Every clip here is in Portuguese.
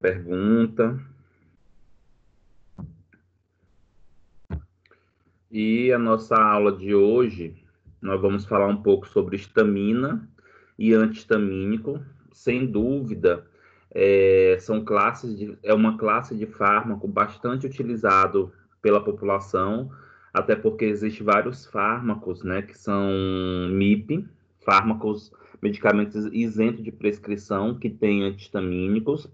pergunta. E a nossa aula de hoje, nós vamos falar um pouco sobre estamina e antihistamínico. Sem dúvida, é, são classes de, é uma classe de fármaco bastante utilizado pela população, até porque existem vários fármacos, né, que são MIP, fármacos, medicamentos isentos de prescrição, que têm antihistamínicos,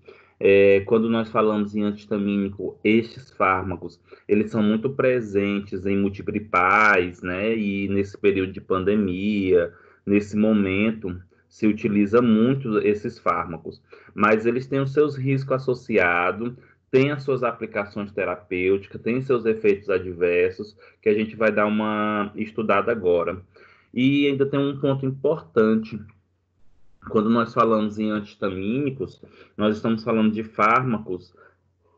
é, quando nós falamos em antihistamínico, estes fármacos, eles são muito presentes em multigripais, né? E nesse período de pandemia, nesse momento, se utiliza muito esses fármacos. Mas eles têm os seus riscos associados, têm as suas aplicações terapêuticas, têm seus efeitos adversos, que a gente vai dar uma estudada agora. E ainda tem um ponto importante quando nós falamos em antihistamínicos, nós estamos falando de fármacos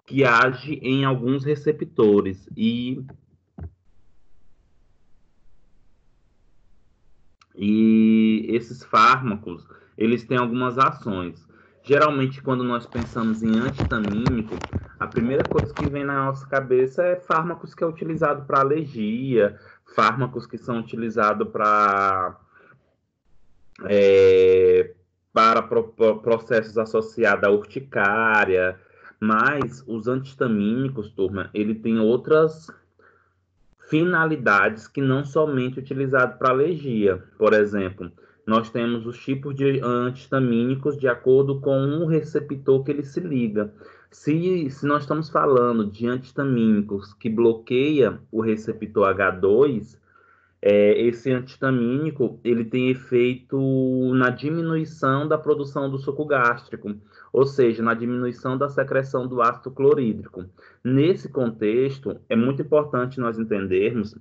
que agem em alguns receptores e e esses fármacos eles têm algumas ações. Geralmente, quando nós pensamos em antihistamínico, a primeira coisa que vem na nossa cabeça é fármacos que é utilizado para alergia, fármacos que são utilizados para é, para pro, pro, processos associados à urticária, mas os antihistamínicos, turma, ele tem outras finalidades que não somente utilizado para alergia. Por exemplo, nós temos os tipos de antihistamínicos de acordo com o receptor que ele se liga. Se, se nós estamos falando de antihistamínicos que bloqueia o receptor H2, é, esse antihistamínico ele tem efeito na diminuição da produção do suco gástrico, ou seja, na diminuição da secreção do ácido clorídrico. Nesse contexto, é muito importante nós entendermos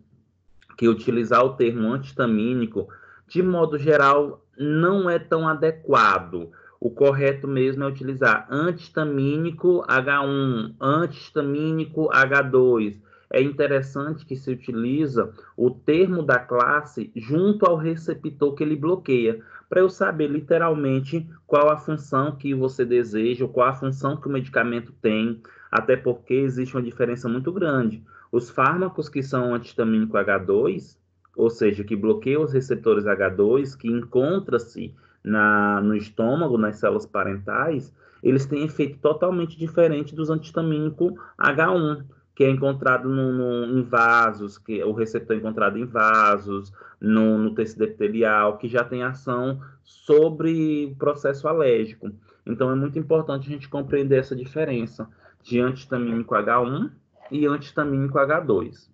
que utilizar o termo antihistamínico, de modo geral, não é tão adequado. O correto mesmo é utilizar antihistamínico H1, antihistamínico H2, é interessante que se utiliza o termo da classe junto ao receptor que ele bloqueia, para eu saber literalmente qual a função que você deseja, qual a função que o medicamento tem, até porque existe uma diferença muito grande. Os fármacos que são antihistamínico H2, ou seja, que bloqueiam os receptores H2, que encontra-se no estômago, nas células parentais, eles têm efeito totalmente diferente dos antihistamínicos H1 que é encontrado no, no, em vasos, que o receptor é encontrado em vasos, no, no tecido epitelial, que já tem ação sobre o processo alérgico. Então, é muito importante a gente compreender essa diferença de antihistamínico H1 e antihistamínico H2.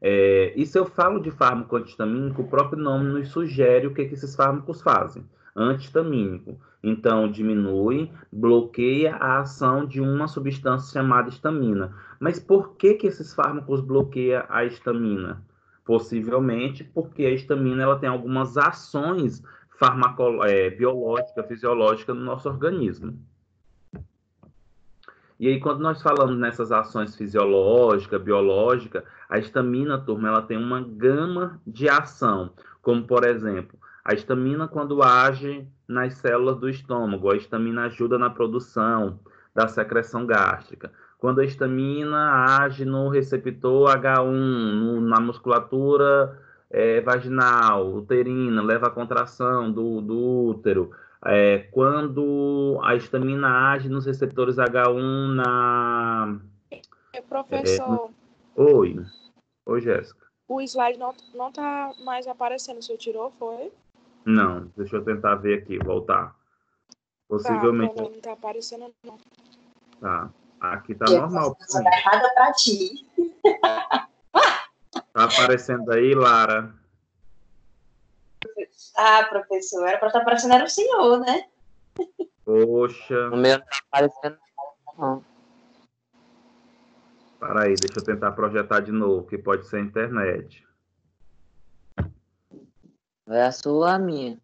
É, e se eu falo de fármaco antihistamínico, o próprio nome nos sugere o que, que esses fármacos fazem. Antihistamínico então, diminui, bloqueia a ação de uma substância chamada histamina. Mas por que, que esses fármacos bloqueiam a histamina? Possivelmente porque a histamina ela tem algumas ações é, biológicas, fisiológicas no nosso organismo. E aí, quando nós falamos nessas ações fisiológicas, biológicas, a histamina, turma, ela tem uma gama de ação, como, por exemplo, a histamina, quando age nas células do estômago, a histamina ajuda na produção da secreção gástrica. Quando a histamina age no receptor H1, no, na musculatura é, vaginal, uterina, leva à contração do, do útero. É, quando a histamina age nos receptores H1 na. Professor. É, oi. Oi, Jéssica. O slide não, não tá mais aparecendo. O senhor tirou, foi? Não, deixa eu tentar ver aqui, voltar. Possivelmente. Tá, não tá aparecendo, não. Tá. Aqui tá normal. Tá errada pra ti. Tá aparecendo aí, Lara? Ah, professor, era pra estar tá aparecendo era o senhor, né? Poxa. O meu não tá aparecendo, não. Para aí, deixa eu tentar projetar de novo, que pode ser a internet. É a sua ou a minha?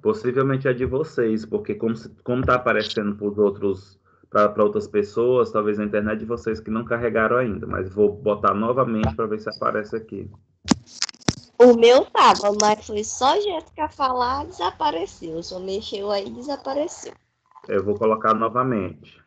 Possivelmente é de vocês, porque como está aparecendo para os outros, para outras pessoas, talvez a internet de vocês que não carregaram ainda, mas vou botar novamente para ver se aparece aqui. O meu tava, mas foi só Jéssica falar, desapareceu. Só mexeu aí desapareceu. Eu vou colocar novamente.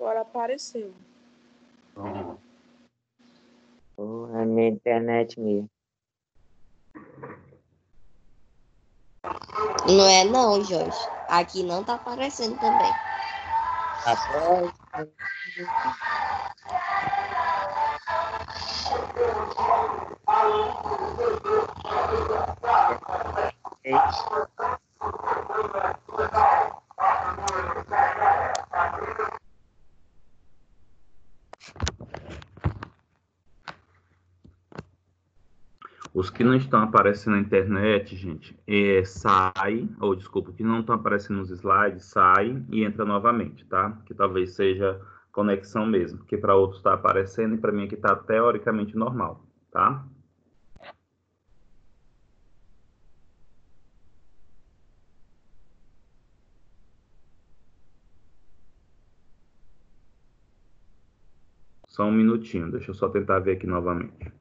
Agora apareceu. Oh, é minha internet mesmo. Não é não, Jorge. Aqui não tá aparecendo também. Após. Os que não estão aparecendo na internet, gente, é, sai, ou desculpa, que não estão aparecendo nos slides, sai e entra novamente, tá? Que talvez seja conexão mesmo, porque para outros está aparecendo e para mim aqui está teoricamente normal, tá? Só um minutinho, deixa eu só tentar ver aqui novamente.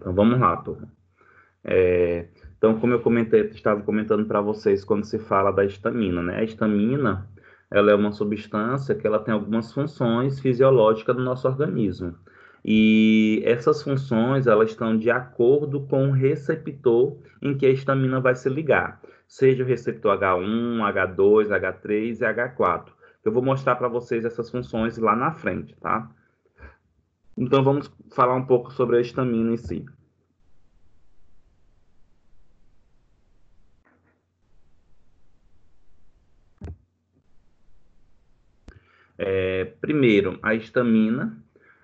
Então vamos lá, turma. É, então, como eu comentei, estava comentando para vocês quando se fala da estamina, né? A estamina, ela é uma substância que ela tem algumas funções fisiológicas no nosso organismo. E essas funções, elas estão de acordo com o receptor em que a estamina vai se ligar, seja o receptor H1, H2, H3 e H4. Eu vou mostrar para vocês essas funções lá na frente, tá? Então vamos falar um pouco sobre a estamina em si. É, primeiro, a estamina,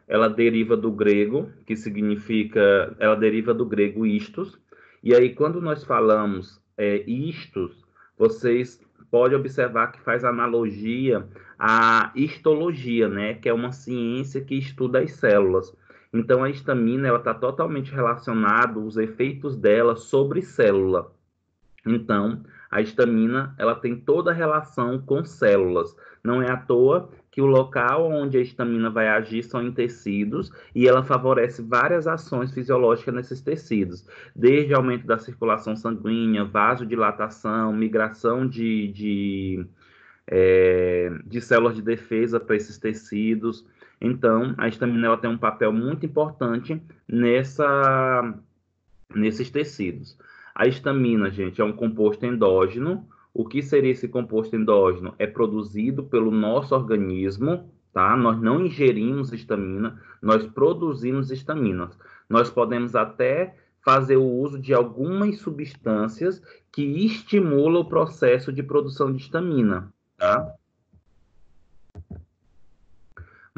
ela deriva do grego, que significa, ela deriva do grego istos, e aí quando nós falamos é, istos, vocês podem observar que faz analogia à histologia, né, que é uma ciência que estuda as células. Então, a histamina ela está totalmente relacionada os efeitos dela sobre célula. Então, a histamina ela tem toda a relação com células. Não é à toa que o local onde a histamina vai agir são em tecidos e ela favorece várias ações fisiológicas nesses tecidos, desde aumento da circulação sanguínea, vasodilatação, migração de, de, é, de células de defesa para esses tecidos. Então, a histamina ela tem um papel muito importante nessa, nesses tecidos. A histamina, gente, é um composto endógeno. O que seria esse composto endógeno? É produzido pelo nosso organismo, tá? Nós não ingerimos histamina, nós produzimos histaminas. Nós podemos até fazer o uso de algumas substâncias que estimulam o processo de produção de histamina, tá?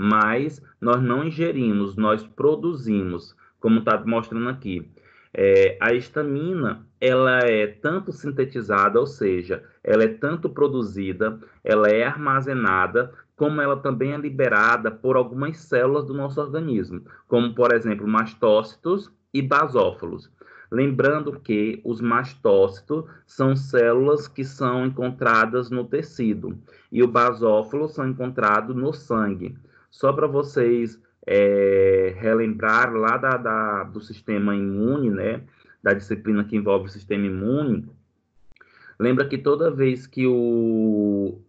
Mas nós não ingerimos, nós produzimos, como está mostrando aqui. É, a histamina, ela é tanto sintetizada, ou seja, ela é tanto produzida, ela é armazenada, como ela também é liberada por algumas células do nosso organismo, como, por exemplo, mastócitos e basófilos. Lembrando que os mastócitos são células que são encontradas no tecido e o basófilo são encontrados no sangue. Só para vocês é, relembrar lá da, da, do sistema imune, né, da disciplina que envolve o sistema imune, lembra que toda vez que o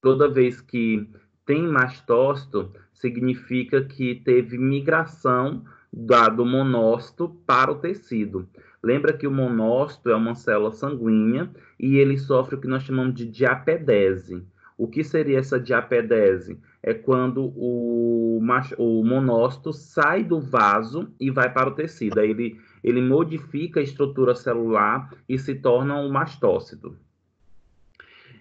toda vez que tem mastócito, significa que teve migração da, do monócito para o tecido. Lembra que o monócito é uma célula sanguínea e ele sofre o que nós chamamos de diapedese. O que seria essa diapedese? É quando o, o monócito sai do vaso e vai para o tecido. Aí ele, ele modifica a estrutura celular e se torna um mastócito.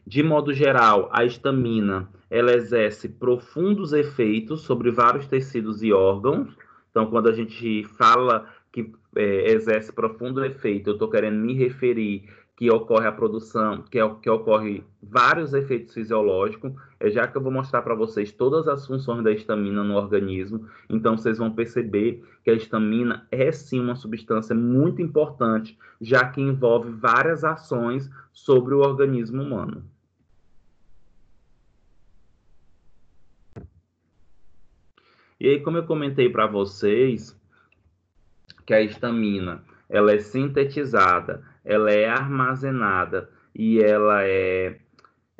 De modo geral, a histamina ela exerce profundos efeitos sobre vários tecidos e órgãos. Então, quando a gente fala que é, exerce profundo efeito, eu estou querendo me referir que ocorre a produção, que, que ocorre vários efeitos fisiológicos, é já que eu vou mostrar para vocês todas as funções da histamina no organismo, então vocês vão perceber que a histamina é sim uma substância muito importante, já que envolve várias ações sobre o organismo humano. E aí, como eu comentei para vocês, que a histamina ela é sintetizada, ela é armazenada e ela é,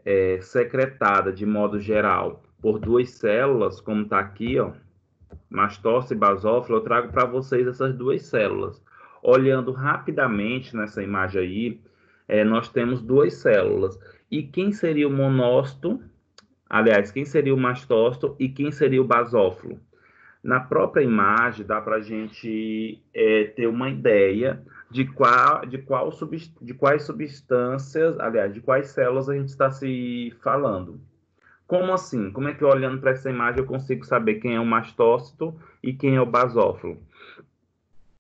é secretada de modo geral por duas células, como está aqui, ó, mastócito e basófilo, eu trago para vocês essas duas células. Olhando rapidamente nessa imagem aí, é, nós temos duas células. E quem seria o monócito? Aliás, quem seria o mastócito e quem seria o basófilo? Na própria imagem, dá para a gente é, ter uma ideia de, qual, de, qual de quais substâncias, aliás, de quais células a gente está se falando. Como assim? Como é que olhando para essa imagem eu consigo saber quem é o mastócito e quem é o basófilo?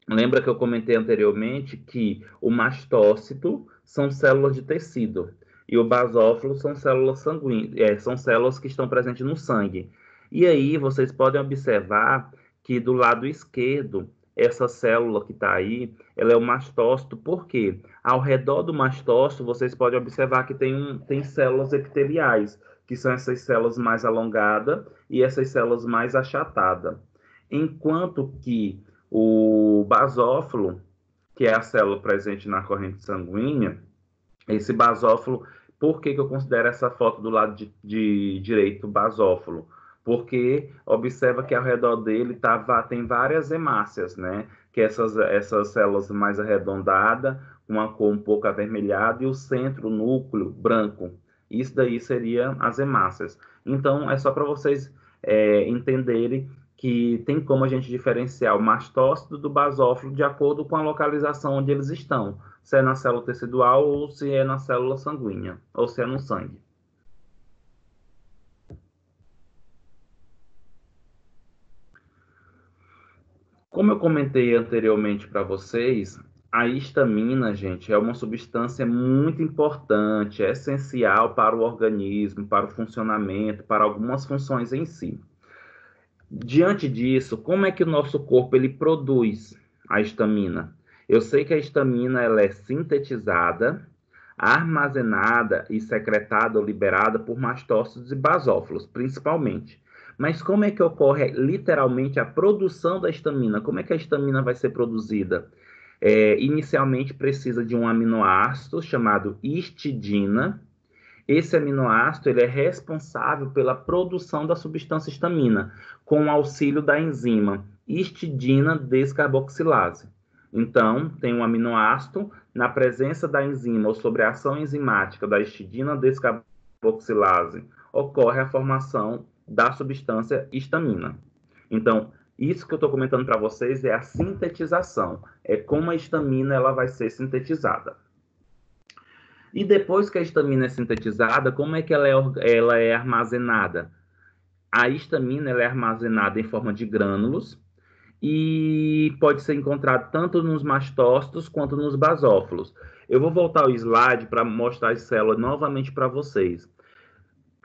Lembra que eu comentei anteriormente que o mastócito são células de tecido e o basófilo são células sanguíneas, é, são células que estão presentes no sangue. E aí vocês podem observar que do lado esquerdo, essa célula que está aí, ela é o mastócito, porque ao redor do mastócito vocês podem observar que tem, um, tem células epiteliais, que são essas células mais alongadas e essas células mais achatadas. Enquanto que o basófilo, que é a célula presente na corrente sanguínea, esse basófilo, por que, que eu considero essa foto do lado de, de direito basófilo? Porque observa que ao redor dele tá, tem várias hemácias, né? Que essas, essas células mais arredondadas, uma cor um pouco avermelhada, e o centro, o núcleo, branco. Isso daí seria as hemácias. Então, é só para vocês é, entenderem que tem como a gente diferenciar o mastócito do basófilo de acordo com a localização onde eles estão, se é na célula tecidual ou se é na célula sanguínea, ou se é no sangue. Como eu comentei anteriormente para vocês, a histamina, gente, é uma substância muito importante, é essencial para o organismo, para o funcionamento, para algumas funções em si. Diante disso, como é que o nosso corpo ele produz a histamina? Eu sei que a histamina ela é sintetizada, armazenada e secretada ou liberada por mastócitos e basófilos, principalmente. Mas como é que ocorre literalmente a produção da histamina? Como é que a histamina vai ser produzida? É, inicialmente precisa de um aminoácido chamado histidina. Esse aminoácido ele é responsável pela produção da substância histamina, com o auxílio da enzima histidina descarboxilase. Então, tem um aminoácido, na presença da enzima ou sobre a ação enzimática da histidina descarboxilase, ocorre a formação da substância histamina. Então, isso que eu estou comentando para vocês é a sintetização, é como a histamina ela vai ser sintetizada. E depois que a histamina é sintetizada, como é que ela é, ela é armazenada? A histamina ela é armazenada em forma de grânulos, e pode ser encontrado tanto nos mastócitos quanto nos basófilos. Eu vou voltar ao slide para mostrar as células novamente para vocês.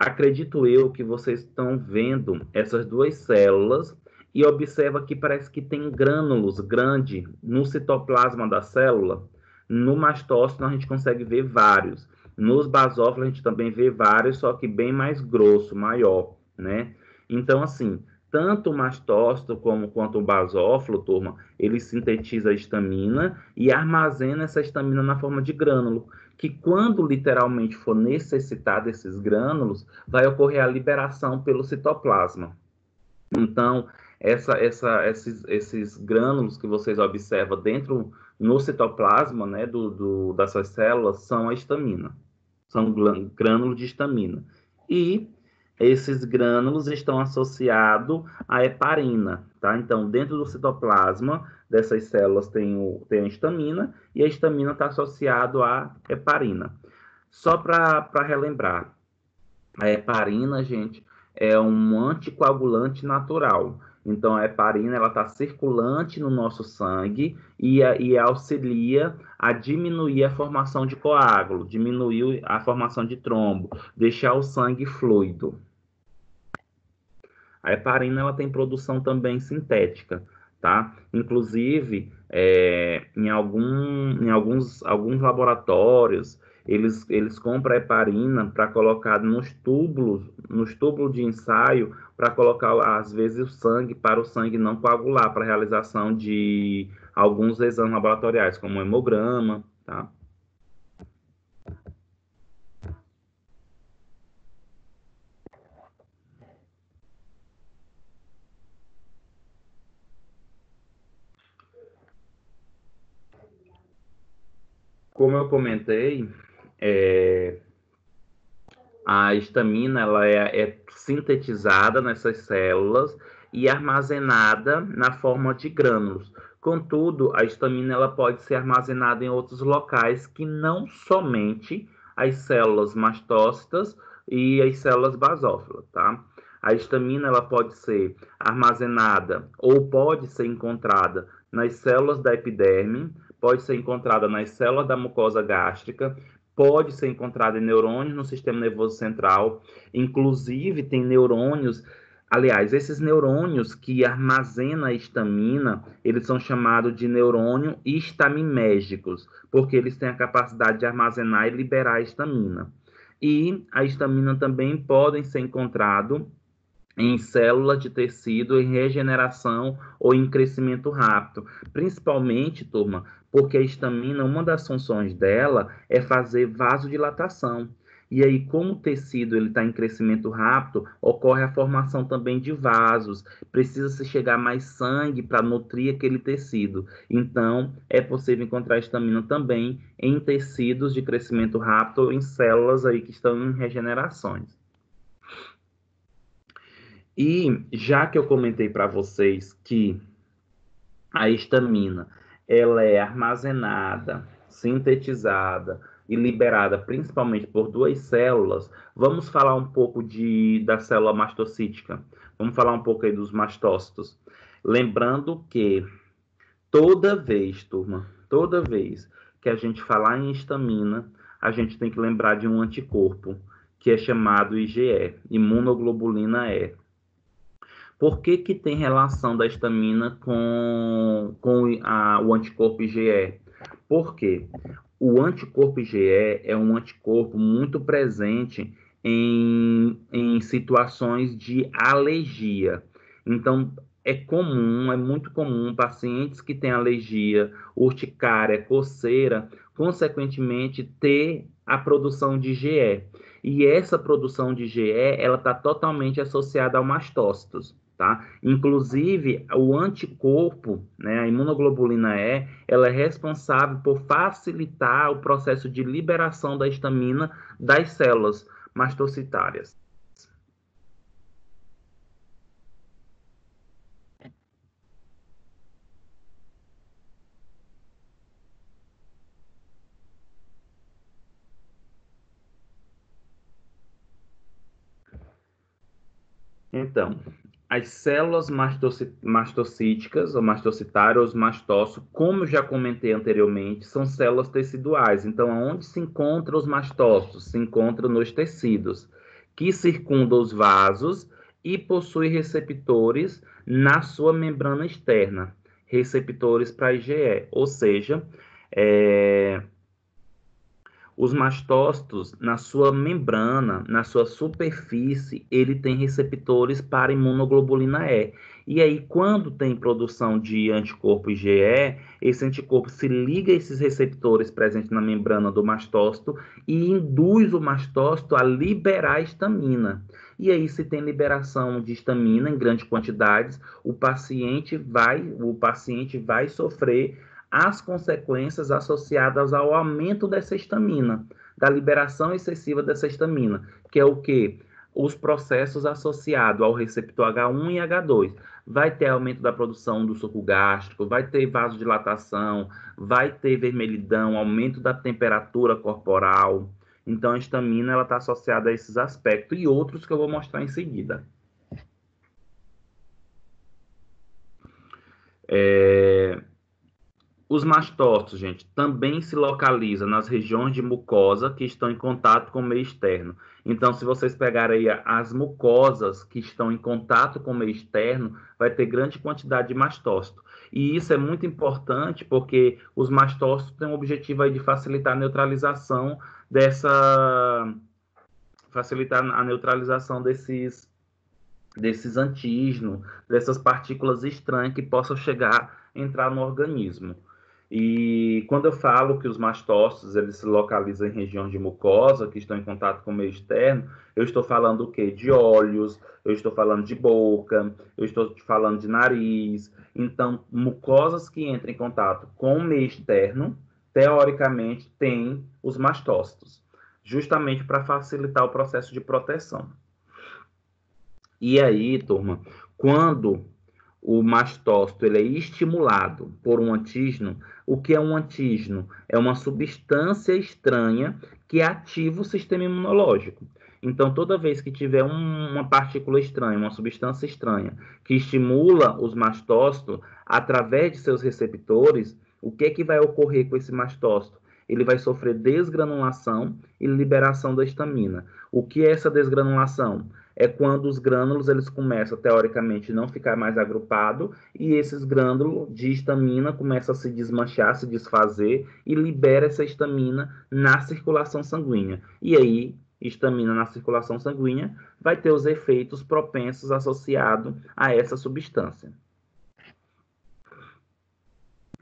Acredito eu que vocês estão vendo essas duas células e observa que parece que tem grânulos grandes no citoplasma da célula. No mastócito a gente consegue ver vários. Nos basófilos a gente também vê vários, só que bem mais grosso, maior, né? Então, assim, tanto o mastócito como quanto o basófilo, turma, ele sintetiza a histamina e armazena essa histamina na forma de grânulo, que quando literalmente for necessitar desses grânulos, vai ocorrer a liberação pelo citoplasma. Então, essa, essa, esses, esses grânulos que vocês observam dentro no citoplasma né, do, do, dessas células são a histamina, são grânulos de histamina. E esses grânulos estão associados à heparina, tá? Então, dentro do citoplasma dessas células tem, o, tem a histamina e a histamina está associado à heparina. Só para relembrar, a heparina, gente, é um anticoagulante natural. Então, a heparina está circulante no nosso sangue e, e auxilia a diminuir a formação de coágulo, diminuir a formação de trombo, deixar o sangue fluido. A heparina ela tem produção também sintética, tá? Inclusive, é, em, algum, em alguns, alguns laboratórios, eles, eles compram heparina para colocar nos túbulos, nos túbulos de ensaio, para colocar, às vezes, o sangue, para o sangue não coagular, para realização de alguns exames laboratoriais, como hemograma, tá? Como eu comentei, é, a histamina ela é, é, sintetizada nessas células e armazenada na forma de grânulos. Contudo, a histamina ela pode ser armazenada em outros locais que não somente as células mastócitas e as células basófilas, tá? A histamina ela pode ser armazenada ou pode ser encontrada nas células da epiderme, pode ser encontrada nas células da mucosa gástrica, pode ser encontrada em neurônios no sistema nervoso central, inclusive tem neurônios, aliás, esses neurônios que armazenam a histamina, eles são chamados de neurônio histamimégicos, porque eles têm a capacidade de armazenar e liberar a histamina. E a histamina também podem ser encontrado em células de tecido em regeneração ou em crescimento rápido. Principalmente, turma, porque a histamina, uma das funções dela é fazer vasodilatação. E aí, como o tecido ele está em crescimento rápido, ocorre a formação também de vasos. Precisa se chegar mais sangue para nutrir aquele tecido. Então, é possível encontrar histamina também em tecidos de crescimento rápido ou em células aí que estão em regenerações. E já que eu comentei para vocês que a histamina ela é armazenada, sintetizada e liberada principalmente por duas células, vamos falar um pouco de, da célula mastocítica. Vamos falar um pouco aí dos mastócitos. Lembrando que toda vez, turma, toda vez que a gente falar em histamina, a gente tem que lembrar de um anticorpo, que é chamado IgE, imunoglobulina E. Por que, que tem relação da histamina com, com a, o anticorpo IgE? Porque o anticorpo IgE é um anticorpo muito presente em, em situações de alergia. Então, é comum, é muito comum pacientes que têm alergia, urticária, coceira, consequentemente ter a produção de IgE. E essa produção de IgE, ela está totalmente associada ao mastócitos Tá? Inclusive, o anticorpo, né, a imunoglobulina E, ela é responsável por facilitar o processo de liberação da histamina das células mastocitárias. Então, as células mastocíticas, ou mastocitárias, ou mastócitos, como eu já comentei anteriormente, são células teciduais. Então, onde se encontram os mastócitos? Se encontram nos tecidos, que circundam os vasos e possuem receptores na sua membrana externa, receptores para IgE, ou seja, é, os mastócitos, na sua membrana, na sua superfície, ele tem receptores para imunoglobulina E. E aí, quando tem produção de anticorpo IgE, esse anticorpo se liga a esses receptores presentes na membrana do mastócito e induz o mastócito a liberar a histamina. E aí, se tem liberação de histamina em grandes quantidades, o paciente vai, o paciente vai sofrer as consequências associadas ao aumento dessa histamina, da liberação excessiva dessa histamina, que é o que? Os processos associados ao receptor H1 e H2. Vai ter aumento da produção do suco gástrico, vai ter vasodilatação, vai ter vermelhidão, aumento da temperatura corporal. Então, a histamina está associada a esses aspectos e outros que eu vou mostrar em seguida. É, os mastócitos, gente, também se localizam nas regiões de mucosa que estão em contato com o meio externo. Então, se vocês pegarem aí as mucosas que estão em contato com o meio externo, vai ter grande quantidade de mastócito. E isso é muito importante porque os mastócitos têm o objetivo aí de facilitar a neutralização dessa facilitar a neutralização desses desses antígenos, dessas partículas estranhas que possam chegar entrar no organismo. E quando eu falo que os mastócitos eles se localizam em regiões de mucosa que estão em contato com o meio externo, eu estou falando o quê? De olhos, eu estou falando de boca, eu estou falando de nariz. Então, mucosas que entram em contato com o meio externo, teoricamente, têm os mastócitos, justamente para facilitar o processo de proteção. E aí, turma, quando o mastócito ele é estimulado por um antígeno. O que é um antígeno? É uma substância estranha que ativa o sistema imunológico. Então, toda vez que tiver um, uma partícula estranha, uma substância estranha, que estimula os mastócitos através de seus receptores, o que, é que vai ocorrer com esse mastócito? Ele vai sofrer desgranulação e liberação da histamina. O que é essa desgranulação? É quando os grânulos eles começam teoricamente não ficar mais agrupado e esses grânulos de histamina começam a se desmanchar, se desfazer e libera essa histamina na circulação sanguínea. E aí, histamina na circulação sanguínea vai ter os efeitos propensos associados a essa substância.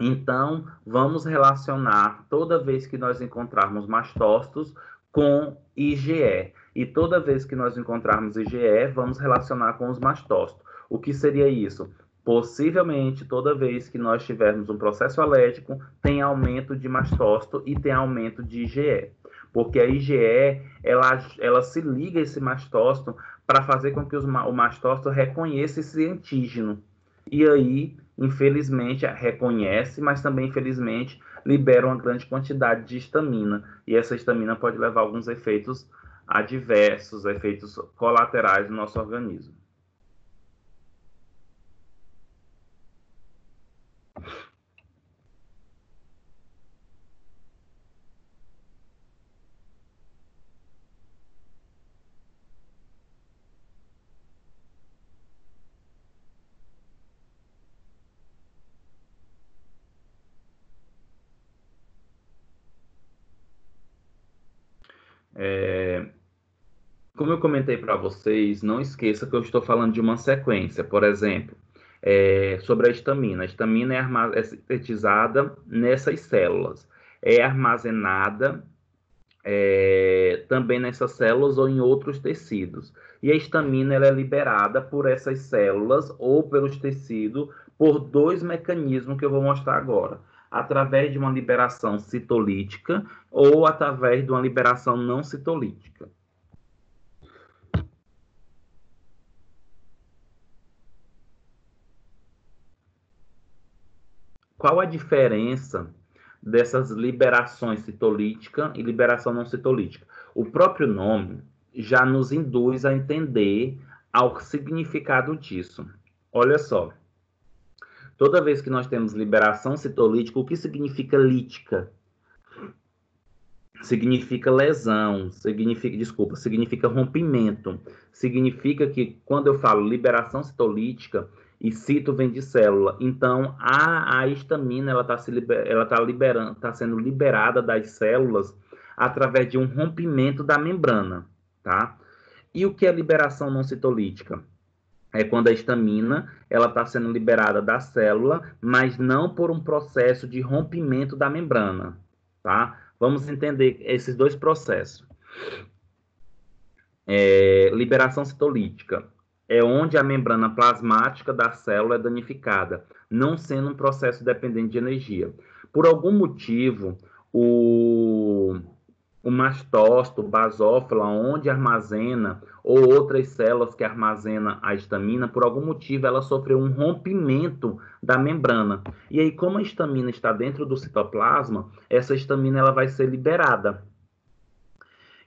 Então, vamos relacionar toda vez que nós encontrarmos mastócitos com IgE. E toda vez que nós encontrarmos IgE, vamos relacionar com os mastócitos. O que seria isso? Possivelmente, toda vez que nós tivermos um processo alérgico, tem aumento de mastócito e tem aumento de IgE. Porque a IgE, ela, ela se liga a esse mastócito para fazer com que os, o mastócito reconheça esse antígeno. E aí, infelizmente, reconhece, mas também, infelizmente, libera uma grande quantidade de histamina. E essa histamina pode levar a alguns efeitos adversos, efeitos colaterais no nosso organismo. É, como eu comentei para vocês, não esqueça que eu estou falando de uma sequência. Por exemplo, é, sobre a histamina. A histamina é, é sintetizada nessas células. É armazenada é, também nessas células ou em outros tecidos. E a histamina ela é liberada por essas células ou pelos tecidos por dois mecanismos que eu vou mostrar agora. Através de uma liberação citolítica ou através de uma liberação não citolítica. Qual a diferença dessas liberações citolítica e liberação não citolítica? O próprio nome já nos induz a entender ao significado disso. Olha só. Toda vez que nós temos liberação citolítica, o que significa lítica? Significa lesão, significa, desculpa, significa rompimento. Significa que quando eu falo liberação citolítica, e cito vem de célula. Então, a, a histamina ela está se liber, tá liberando, tá sendo liberada das células através de um rompimento da membrana, tá? E o que é liberação não citolítica? É quando a histamina ela está sendo liberada da célula, mas não por um processo de rompimento da membrana, tá? Vamos entender esses dois processos. É, liberação citolítica é onde a membrana plasmática da célula é danificada, não sendo um processo dependente de energia. Por algum motivo, o, o mastócito, basófila, onde armazena, ou outras células que armazenam a histamina, por algum motivo ela sofreu um rompimento da membrana. E aí, como a histamina está dentro do citoplasma, essa histamina ela vai ser liberada.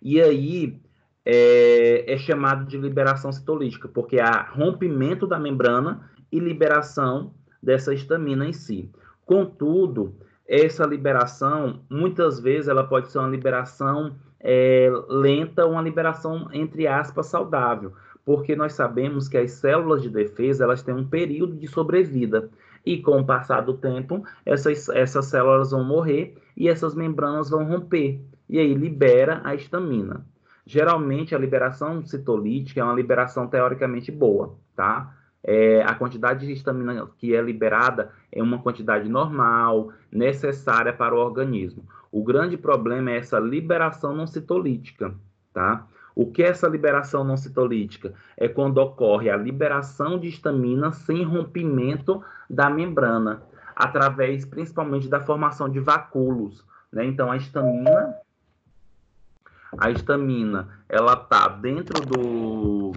E aí, é, é chamado de liberação citolítica, porque há rompimento da membrana e liberação dessa histamina em si. Contudo, essa liberação, muitas vezes, ela pode ser uma liberação é, lenta, uma liberação, entre aspas, saudável, porque nós sabemos que as células de defesa, elas têm um período de sobrevida, e com o passar do tempo, essas, essas células vão morrer e essas membranas vão romper, e aí libera a histamina. Geralmente, a liberação citolítica é uma liberação teoricamente boa, tá? É, a quantidade de histamina que é liberada é uma quantidade normal, necessária para o organismo. O grande problema é essa liberação não citolítica, tá? O que é essa liberação não citolítica? É quando ocorre a liberação de histamina sem rompimento da membrana, através principalmente da formação de vacúolos. Né? Então, a histamina a histamina, ela tá dentro do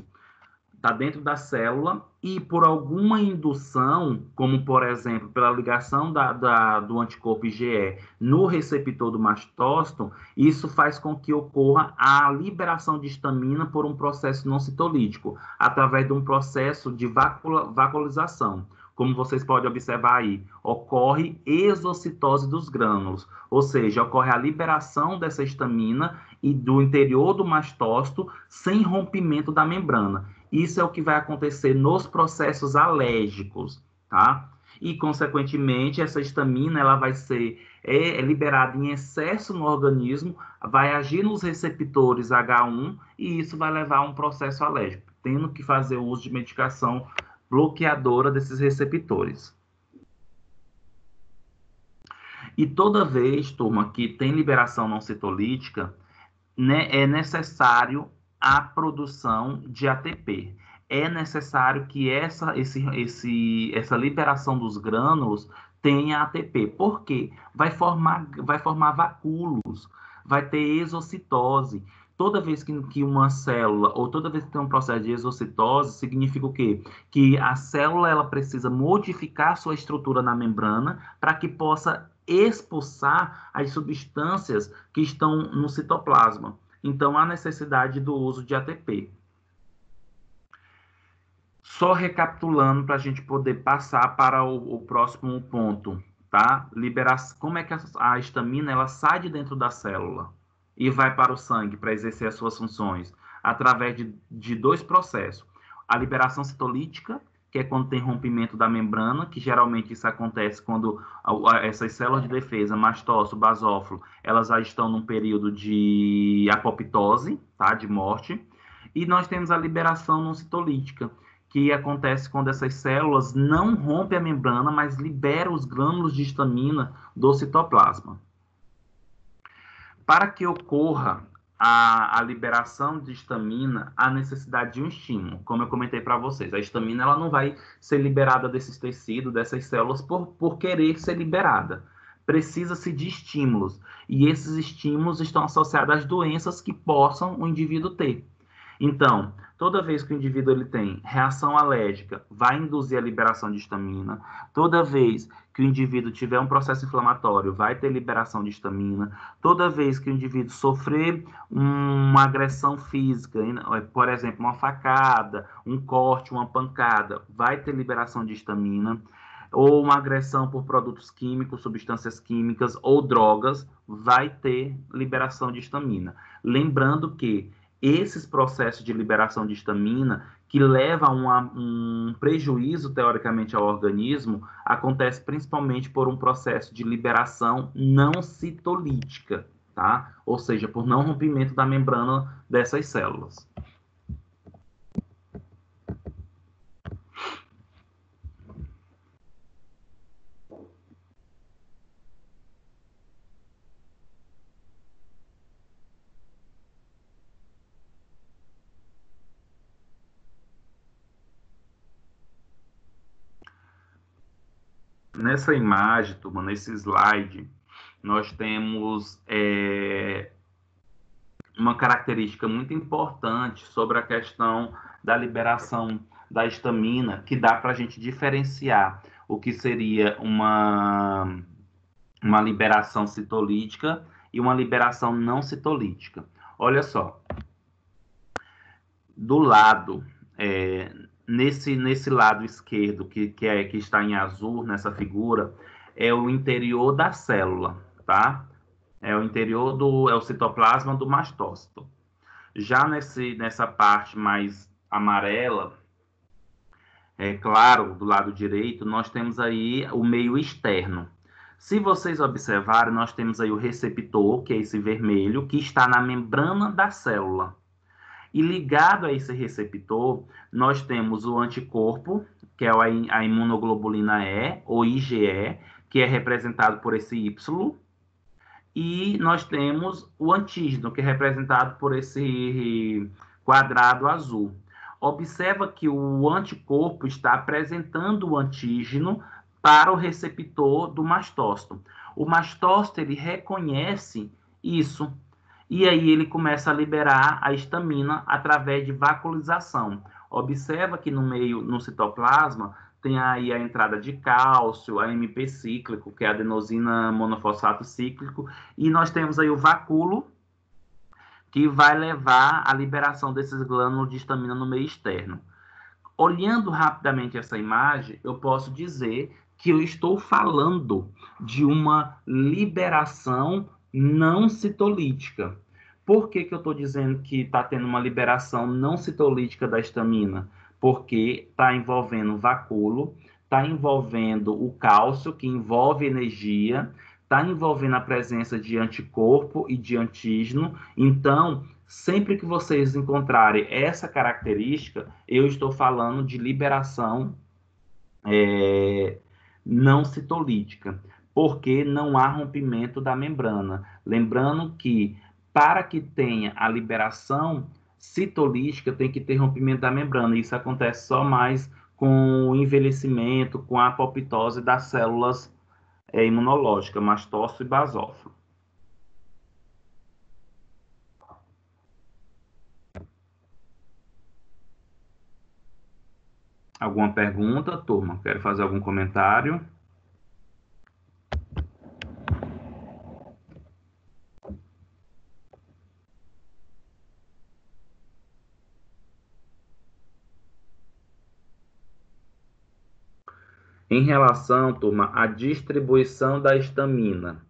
tá dentro da célula e por alguma indução, como por exemplo pela ligação da, da, do anticorpo IgE no receptor do mastócito, isso faz com que ocorra a liberação de histamina por um processo não citolítico, através de um processo de vacula, vacuolização como vocês podem observar aí, ocorre exocitose dos grânulos, ou seja, ocorre a liberação dessa histamina e do interior do mastócito sem rompimento da membrana. Isso é o que vai acontecer nos processos alérgicos, tá? E, consequentemente, essa histamina ela vai ser é, é liberada em excesso no organismo, vai agir nos receptores H1 e isso vai levar a um processo alérgico, tendo que fazer o uso de medicação bloqueadora desses receptores. E toda vez, turma, que tem liberação não citolítica, né, é necessário a produção de ATP. É necessário que essa, esse, esse, essa liberação dos grânulos tenha ATP. Por quê? Vai formar, vai formar vacúolos, vai ter exocitose toda vez que, que uma célula, ou toda vez que tem um processo de exocitose, significa o quê? Que a célula ela precisa modificar sua estrutura na membrana para que possa expulsar as substâncias que estão no citoplasma. Então, há necessidade do uso de ATP. Só recapitulando para a gente poder passar para o, o, próximo ponto, tá? Liberação. Como é que a, a histamina ela sai de dentro da célula? e vai para o sangue para exercer as suas funções através de, de dois processos. A liberação citolítica, que é quando tem rompimento da membrana, que geralmente isso acontece quando essas células de defesa, mastócito, basófilo, elas já estão num período de apoptose, tá, de morte. E nós temos a liberação não citolítica, que acontece quando essas células não rompem a membrana, mas liberam os grânulos de histamina do citoplasma. Para que ocorra a, a, liberação de estamina, há necessidade de um estímulo, como eu comentei para vocês. A estamina ela não vai ser liberada desses tecidos, dessas células, por, por querer ser liberada. Precisa-se de estímulos. E esses estímulos estão associados às doenças que possam o indivíduo ter. Então, toda vez que o indivíduo ele tem reação alérgica, vai induzir a liberação de histamina. Toda vez que o indivíduo tiver um processo inflamatório, vai ter liberação de histamina. Toda vez que o indivíduo sofrer uma agressão física, é, por exemplo, uma facada, um corte, uma pancada, vai ter liberação de histamina. Ou uma agressão por produtos químicos, substâncias químicas ou drogas, vai ter liberação de histamina. Lembrando que esses processos de liberação de histamina, que leva a uma, um prejuízo, teoricamente, ao organismo, acontece principalmente por um processo de liberação não citolítica, tá? Ou seja, por não rompimento da membrana dessas células. Nessa imagem, turma, nesse slide, nós temos é, uma característica muito importante sobre a questão da liberação da estamina, que dá para a gente diferenciar o que seria uma, uma liberação citolítica e uma liberação não citolítica. Olha só, do lado, é, nesse, nesse lado esquerdo, que, que, é, que está em azul nessa figura, é o interior da célula, tá? É o interior do é o citoplasma do mastócito. Já nesse, nessa parte mais amarela, é claro, do lado direito, nós temos aí o meio externo. Se vocês observarem, nós temos aí o receptor, que é esse vermelho, que está na membrana da célula. E ligado a esse receptor, nós temos o anticorpo, que é a imunoglobulina E, ou IgE, que é representado por esse Y. E nós temos o antígeno, que é representado por esse quadrado azul. Observa que o anticorpo está apresentando o antígeno para o receptor do mastócito. O mastócito ele reconhece isso e aí ele começa a liberar a estamina através de vacuolização. Observa que no meio, no citoplasma, tem aí a entrada de cálcio, a MP cíclico, que é adenosina monofosfato cíclico, e nós temos aí o vacúolo, que vai levar à liberação desses glânulos de estamina no meio externo. Olhando rapidamente essa imagem, eu posso dizer que eu estou falando de uma liberação não citolítica. Por que, que eu estou dizendo que está tendo uma liberação não citolítica da estamina? Porque está envolvendo vacúolo, está envolvendo o cálcio, que envolve energia, está envolvendo a presença de anticorpo e de antígeno. Então, sempre que vocês encontrarem essa característica, eu estou falando de liberação é, não citolítica porque não há rompimento da membrana. Lembrando que para que tenha a liberação citolítica, tem que ter rompimento da membrana. Isso acontece só mais com o envelhecimento, com a apoptose das células é, imunológicas, mastócito e basófilo. Alguma pergunta, turma? Quer fazer algum comentário? Em relação, turma, à distribuição da estamina.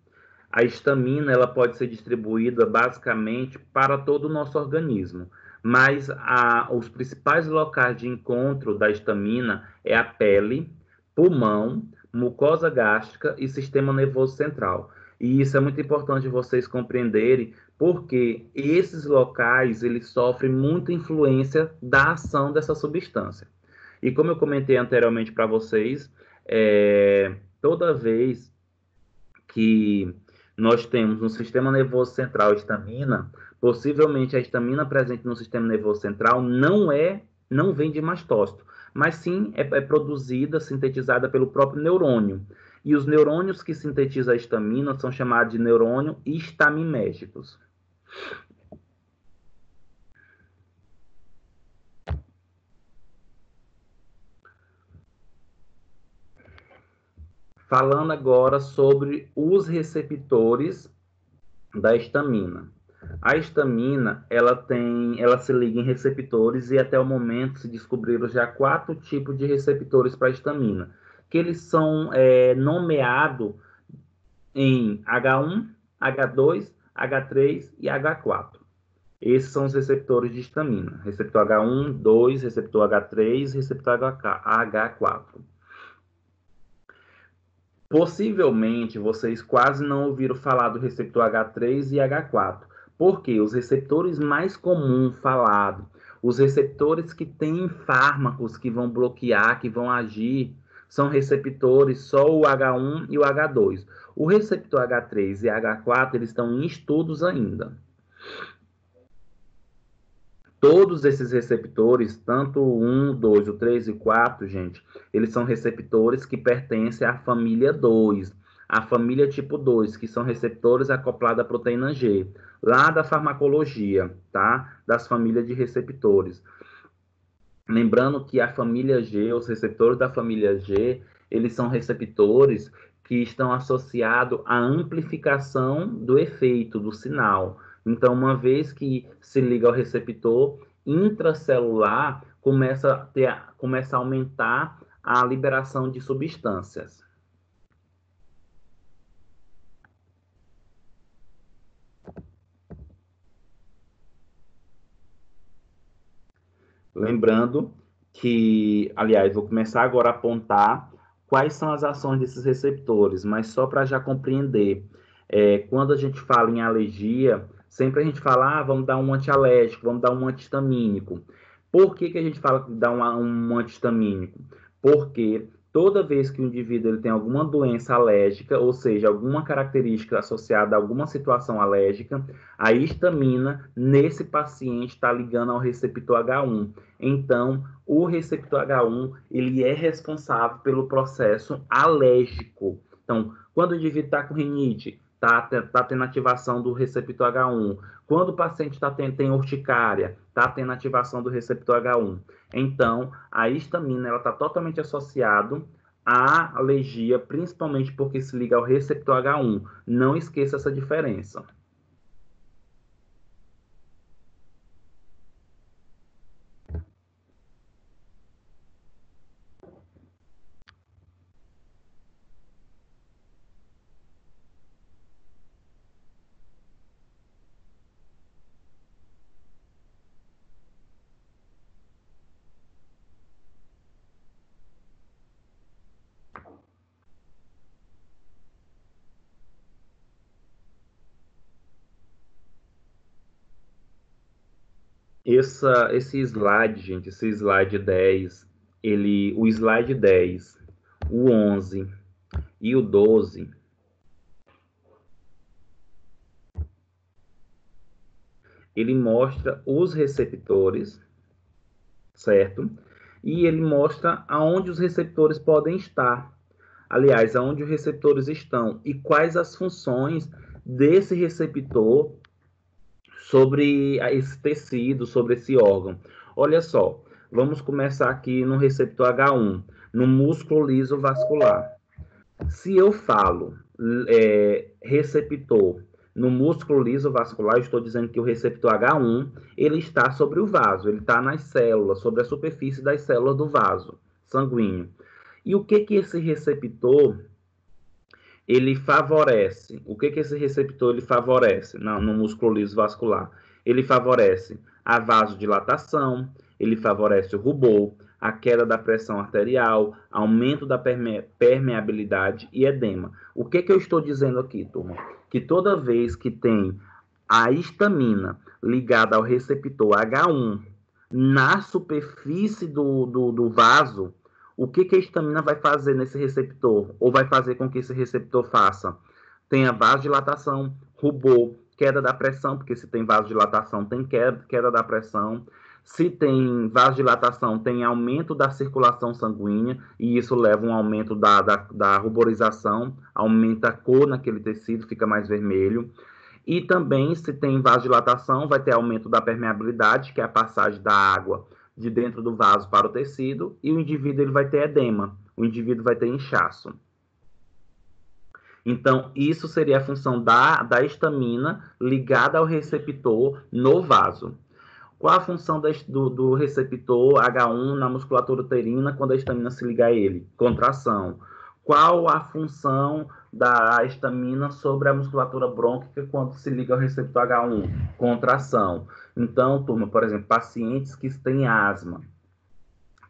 A estamina ela pode ser distribuída basicamente para todo o nosso organismo, mas a, os principais locais de encontro da estamina é a pele, pulmão, mucosa gástrica e sistema nervoso central. E isso é muito importante vocês compreenderem, porque esses locais eles sofrem muita influência da ação dessa substância. E como eu comentei anteriormente para vocês, é, toda vez que nós temos no sistema nervoso central histamina, possivelmente a histamina presente no sistema nervoso central não é, não vem de mastócito, mas sim é, é produzida, sintetizada pelo próprio neurônio. E os neurônios que sintetizam a histamina são chamados de neurônio histaminérgicos. Falando agora sobre os receptores da histamina. A histamina, ela tem, ela se liga em receptores e até o momento se descobriram já quatro tipos de receptores para histamina, que eles são é, nomeados em H1, H2, H3 e H4. Esses são os receptores de histamina. Receptor H1, 2, receptor H3, receptor H4. Possivelmente vocês quase não ouviram falar do receptor H3 e H4, porque os receptores mais comuns falados, os receptores que têm fármacos que vão bloquear, que vão agir, são receptores só o H1 e o H2. O receptor H3 e H4 eles estão em estudos ainda. Todos esses receptores, tanto o 1, 2, o 3 e 4, gente, eles são receptores que pertencem à família 2, a família tipo 2, que são receptores acoplados à proteína G, lá da farmacologia, tá? Das famílias de receptores. Lembrando que a família G, os receptores da família G, eles são receptores que estão associados à amplificação do efeito, do sinal. Então, uma vez que se liga ao receptor intracelular, começa a, ter, começa a aumentar a liberação de substâncias. Lembrando que, aliás, vou começar agora a apontar quais são as ações desses receptores, mas só para já compreender. É, quando a gente fala em alergia, Sempre a gente fala, ah, vamos dar um antialérgico, vamos dar um antihistamínico. Por que, que a gente fala que dá um, um antihistamínico? Porque toda vez que o indivíduo ele tem alguma doença alérgica, ou seja, alguma característica associada a alguma situação alérgica, a histamina nesse paciente está ligando ao receptor H1. Então, o receptor H1 ele é responsável pelo processo alérgico. Então, quando o indivíduo está com rinite, está tá tendo ativação do receptor H1. Quando o paciente tá tendo, tem urticária, está tendo ativação do receptor H1. Então, a histamina está totalmente associado à alergia, principalmente porque se liga ao receptor H1. Não esqueça essa diferença. Essa, esse slide, gente, esse slide 10, ele, o slide 10, o 11 e o 12, ele mostra os receptores, certo? E ele mostra aonde os receptores podem estar. Aliás, aonde os receptores estão e quais as funções desse receptor sobre esse tecido, sobre esse órgão. Olha só, vamos começar aqui no receptor H1, no músculo liso vascular. Se eu falo é, receptor no músculo liso vascular, estou dizendo que o receptor H1 ele está sobre o vaso, ele está nas células, sobre a superfície das células do vaso sanguíneo. E o que que esse receptor ele favorece. O que, que esse receptor ele favorece no, no músculo liso vascular? Ele favorece a vasodilatação, ele favorece o rubor, a queda da pressão arterial, aumento da perme permeabilidade e edema. O que, que eu estou dizendo aqui, turma? Que toda vez que tem a histamina ligada ao receptor H1 na superfície do, do, do vaso, o que, que a histamina vai fazer nesse receptor? Ou vai fazer com que esse receptor faça? tenha vasodilatação, rubor, queda da pressão, porque se tem vasodilatação, tem queda, queda da pressão. Se tem vasodilatação, tem aumento da circulação sanguínea, e isso leva a um aumento da, da, da ruborização, aumenta a cor naquele tecido, fica mais vermelho. E também, se tem vasodilatação, vai ter aumento da permeabilidade, que é a passagem da água de dentro do vaso para o tecido, e o indivíduo ele vai ter edema, o indivíduo vai ter inchaço. Então, isso seria a função da, da estamina ligada ao receptor no vaso. Qual a função do, do, receptor H1 na musculatura uterina quando a estamina se liga a ele? Contração. Qual a função da estamina sobre a musculatura brônquica quando se liga ao receptor H1? Contração. Então, turma, por exemplo, pacientes que têm asma,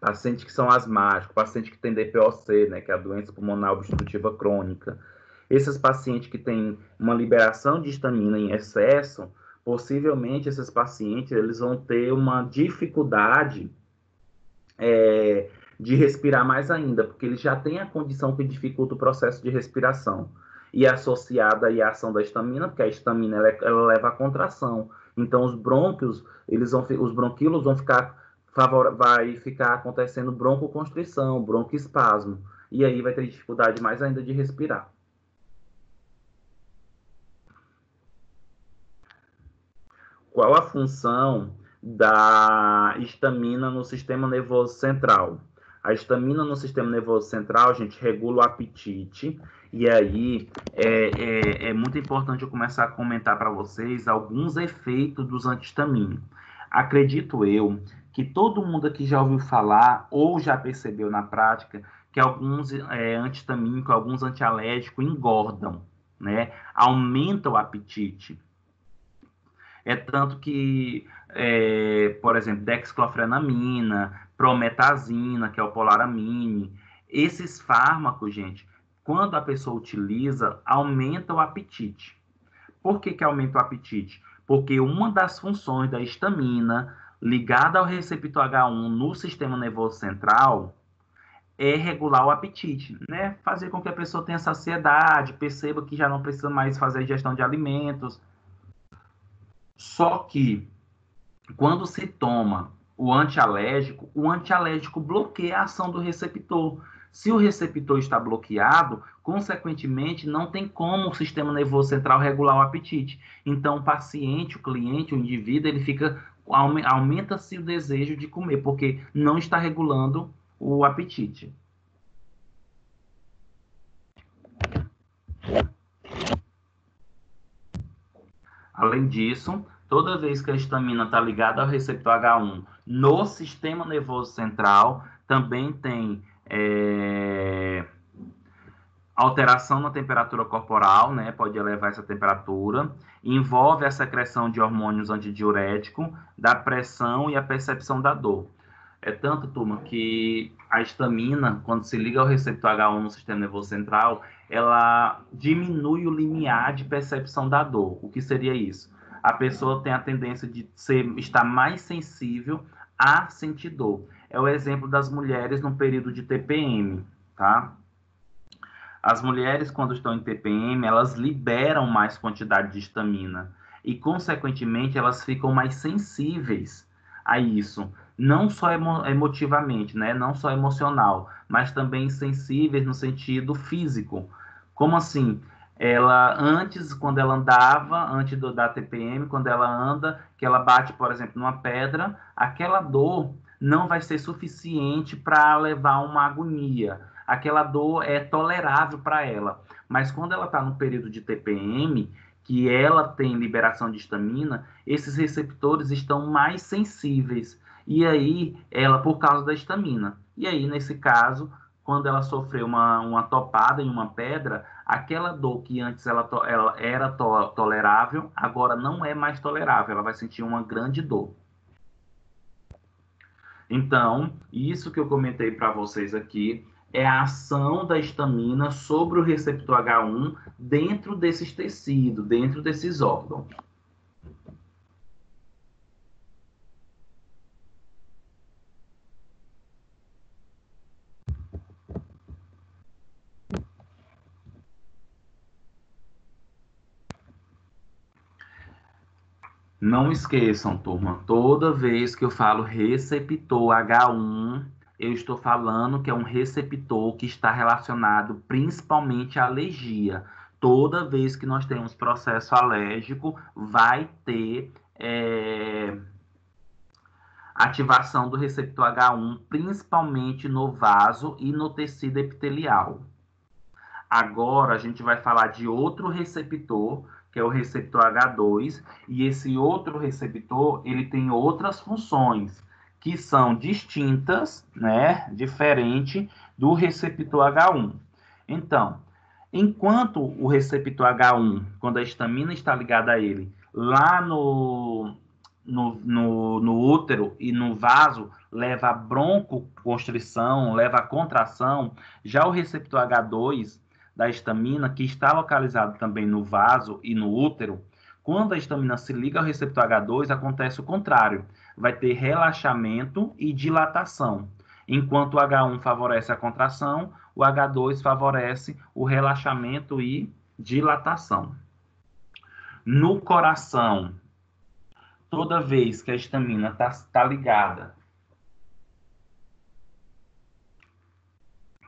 pacientes que são asmáticos, paciente que tem DPOC, né, que é a doença pulmonar obstrutiva crônica, esses pacientes que têm uma liberação de histamina em excesso, possivelmente esses pacientes eles vão ter uma dificuldade é, de respirar mais ainda, porque eles já têm a condição que dificulta o processo de respiração. E associada à ação da estamina, porque a estamina ela, ela leva à contração. Então os brônquios, eles vão, os bronquíolos vão ficar vai ficar acontecendo broncoconstrição, broncoespasmo, e aí vai ter dificuldade mais ainda de respirar. qual a função da estamina no sistema nervoso central? A estamina no sistema nervoso central, gente regula o apetite, e aí é, é, é muito importante eu começar a comentar para vocês alguns efeitos dos antihistamínicos. Acredito eu que todo mundo aqui já ouviu falar ou já percebeu na prática que alguns é, antihistamínicos, alguns antialérgicos engordam, né? Aumenta o apetite. É tanto que, é, por exemplo, dexclofrenamina, prometazina, que é o polaramine, esses fármacos, gente, quando a pessoa utiliza, aumenta o apetite. Por que, que aumenta o apetite? Porque uma das funções da histamina ligada ao receptor H1 no sistema nervoso central é regular o apetite, né? Fazer com que a pessoa tenha saciedade, perceba que já não precisa mais fazer digestão de alimentos, só que quando se toma o antialérgico, o antialérgico bloqueia a ação do receptor. Se o receptor está bloqueado, consequentemente, não tem como o sistema nervoso central regular o apetite. Então, o paciente, o cliente, o indivíduo, ele fica aumenta-se o desejo de comer, porque não está regulando o apetite. Além disso, toda vez que a histamina está ligada ao receptor H1 no sistema nervoso central, também tem é, alteração na temperatura corporal, né? Pode elevar essa temperatura. Envolve a secreção de hormônios antidiuréticos, da pressão e a percepção da dor. É tanto, turma, que a histamina, quando se liga ao receptor H1 no sistema nervoso central, ela diminui o limiar de percepção da dor. O que seria isso? A pessoa tem a tendência de ser, estar mais sensível a sentir dor. É o exemplo das mulheres no período de TPM, tá? As mulheres, quando estão em TPM, elas liberam mais quantidade de histamina e, consequentemente, elas ficam mais sensíveis a isso não só emo emotivamente, né? não só emocional, mas também sensíveis no sentido físico. Como assim? Ela antes, quando ela andava, antes do, da TPM, quando ela anda, que ela bate, por exemplo, numa pedra, aquela dor não vai ser suficiente para levar uma agonia. Aquela dor é tolerável para ela. Mas quando ela está no período de TPM, que ela tem liberação de histamina, esses receptores estão mais sensíveis e aí ela por causa da estamina. E aí, nesse caso, quando ela sofreu uma, uma topada em uma pedra, aquela dor que antes ela, ela era to, tolerável, agora não é mais tolerável, ela vai sentir uma grande dor. Então, isso que eu comentei para vocês aqui é a ação da estamina sobre o receptor H1 dentro desses tecidos, dentro desses órgãos. Não esqueçam, turma, toda vez que eu falo receptor H1, eu estou falando que é um receptor que está relacionado principalmente à alergia. Toda vez que nós temos processo alérgico, vai ter é, ativação do receptor H1, principalmente no vaso e no tecido epitelial. Agora a gente vai falar de outro receptor, que é o receptor H2, e esse outro receptor, ele tem outras funções que são distintas, né, diferente do receptor H1. Então, enquanto o receptor H1, quando a estamina está ligada a ele, lá no, no, no, no útero e no vaso, leva a broncoconstrição, leva a contração, já o receptor H2 da estamina, que está localizado também no vaso e no útero, quando a estamina se liga ao receptor H2, acontece o contrário. Vai ter relaxamento e dilatação. Enquanto o H1 favorece a contração, o H2 favorece o relaxamento e dilatação. No coração, toda vez que a estamina está tá ligada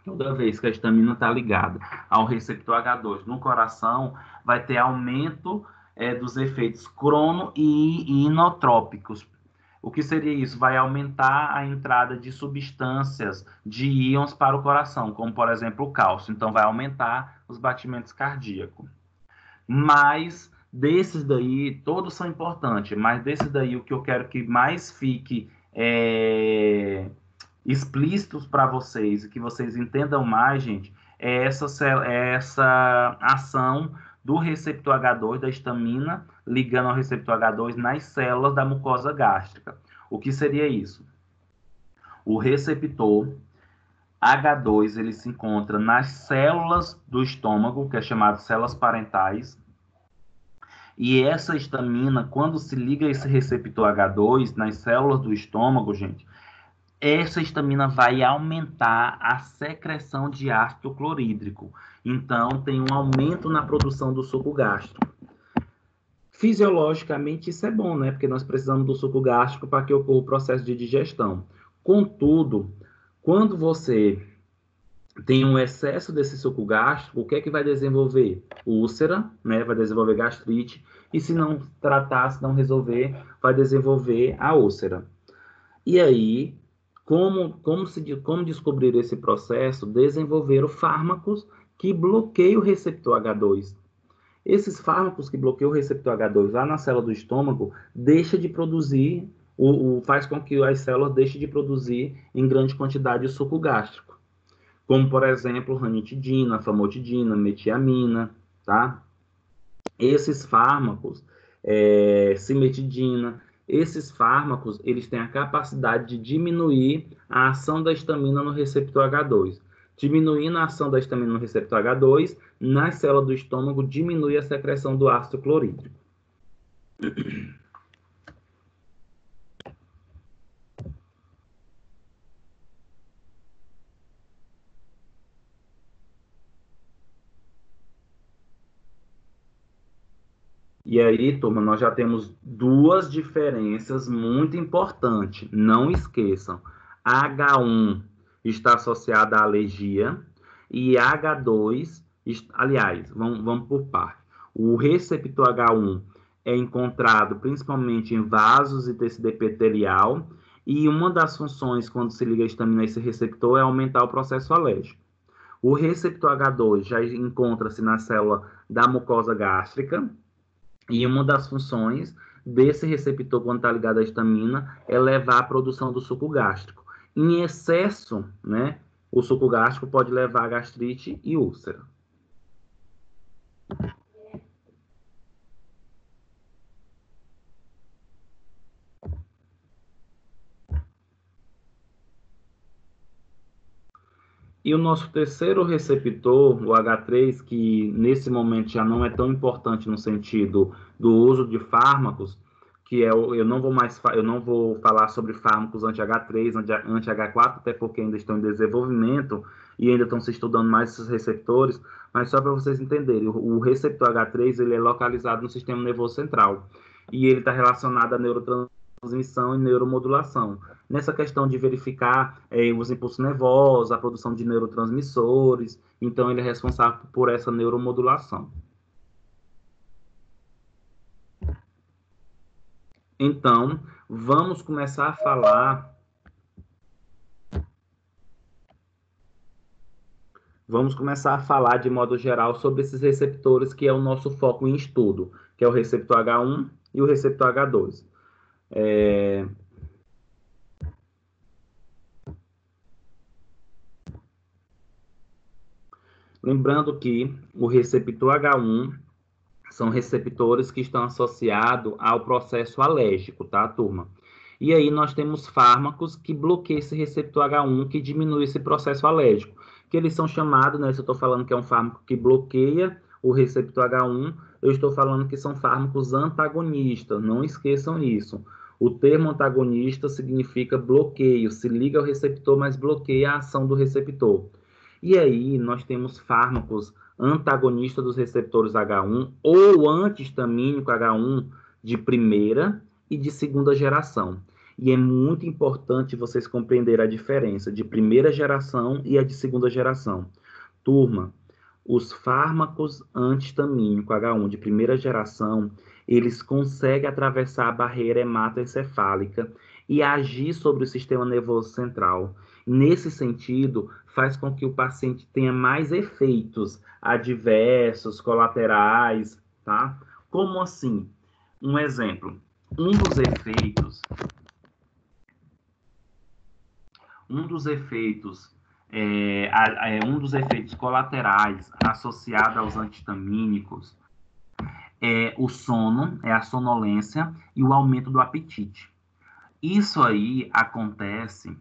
Toda vez que a estamina está ligada ao receptor H2 no coração, vai ter aumento é, dos efeitos crono e inotrópicos. O que seria isso? Vai aumentar a entrada de substâncias, de íons para o coração, como por exemplo o cálcio. Então, vai aumentar os batimentos cardíacos. Mas desses daí, todos são importantes, mas desses daí, o que eu quero que mais fique é, explícitos para vocês e que vocês entendam mais, gente, é essa, é essa ação do receptor H2 da estamina ligando ao receptor H2 nas células da mucosa gástrica. O que seria isso? O receptor H2 ele se encontra nas células do estômago, que é chamado células parentais. E essa estamina, quando se liga a esse receptor H2 nas células do estômago, gente, essa estamina vai aumentar a secreção de ácido clorídrico. Então, tem um aumento na produção do suco gástrico. Fisiologicamente, isso é bom, né? Porque nós precisamos do suco gástrico para que ocorra o processo de digestão. Contudo, quando você tem um excesso desse suco gástrico, o que é que vai desenvolver? Úlcera, né? Vai desenvolver gastrite. E se não tratar, se não resolver, vai desenvolver a úlcera. E aí, como, como, se, como descobrir esse processo? Desenvolveram fármacos que bloqueiam o receptor H2. Esses fármacos que bloqueiam o receptor H2 lá na célula do estômago deixa de produzir, o, o, faz com que as células deixem de produzir em grande quantidade o suco gástrico. Como, por exemplo, ranitidina, famotidina, metiamina, tá? Esses fármacos, é, cimetidina, esses fármacos, eles têm a capacidade de diminuir a ação da estamina no receptor H2. Diminuindo a ação da estamina no receptor H2, nas células do estômago, diminui a secreção do ácido clorídrico. E aí, turma, nós já temos duas diferenças muito importantes. Não esqueçam. H1 está associada à alergia e H2, aliás, vamos, vamos por parte. O receptor H1 é encontrado principalmente em vasos e tecido epitelial e uma das funções quando se liga a estamina a esse receptor é aumentar o processo alérgico. O receptor H2 já encontra-se na célula da mucosa gástrica e uma das funções desse receptor, quando está ligado à histamina, é levar à produção do suco gástrico. Em excesso, né, o suco gástrico pode levar a gastrite e úlcera. E o nosso terceiro receptor, o H3, que nesse momento já não é tão importante no sentido do uso de fármacos, que é eu não vou mais eu não vou falar sobre fármacos anti-H3, anti-H4, até porque ainda estão em desenvolvimento e ainda estão se estudando mais esses receptores, mas só para vocês entenderem, o receptor H3 ele é localizado no sistema nervoso central. e ele está relacionado à neurotransmissão e neuromodulação. Nessa questão de verificar eh, os impulsos nervosos, a produção de neurotransmissores, então ele é responsável por essa neuromodulação. Então, vamos começar a falar. Vamos começar a falar de modo geral sobre esses receptores que é o nosso foco em estudo, que é o receptor H1 e o receptor H2. É... Lembrando que o receptor H1 são receptores que estão associados ao processo alérgico, tá, turma? E aí nós temos fármacos que bloqueiam esse receptor H1, que diminui esse processo alérgico, que eles são chamados, né, se eu estou falando que é um fármaco que bloqueia o receptor H1, eu estou falando que são fármacos antagonistas, não esqueçam isso. O termo antagonista significa bloqueio, se liga ao receptor, mas bloqueia a ação do receptor. E aí nós temos fármacos antagonista dos receptores H1 ou antihistamínico H1 de primeira e de segunda geração. E é muito importante vocês compreenderem a diferença de primeira geração e a de segunda geração. Turma, os fármacos antihistamínico H1 de primeira geração, eles conseguem atravessar a barreira hematoencefálica e agir sobre o sistema nervoso central. Nesse sentido, faz com que o paciente tenha mais efeitos adversos, colaterais, tá? Como assim? Um exemplo. Um dos efeitos um dos efeitos é, é, um dos efeitos colaterais associados aos antihistamínicos é o sono, é a sonolência e o aumento do apetite. Isso aí acontece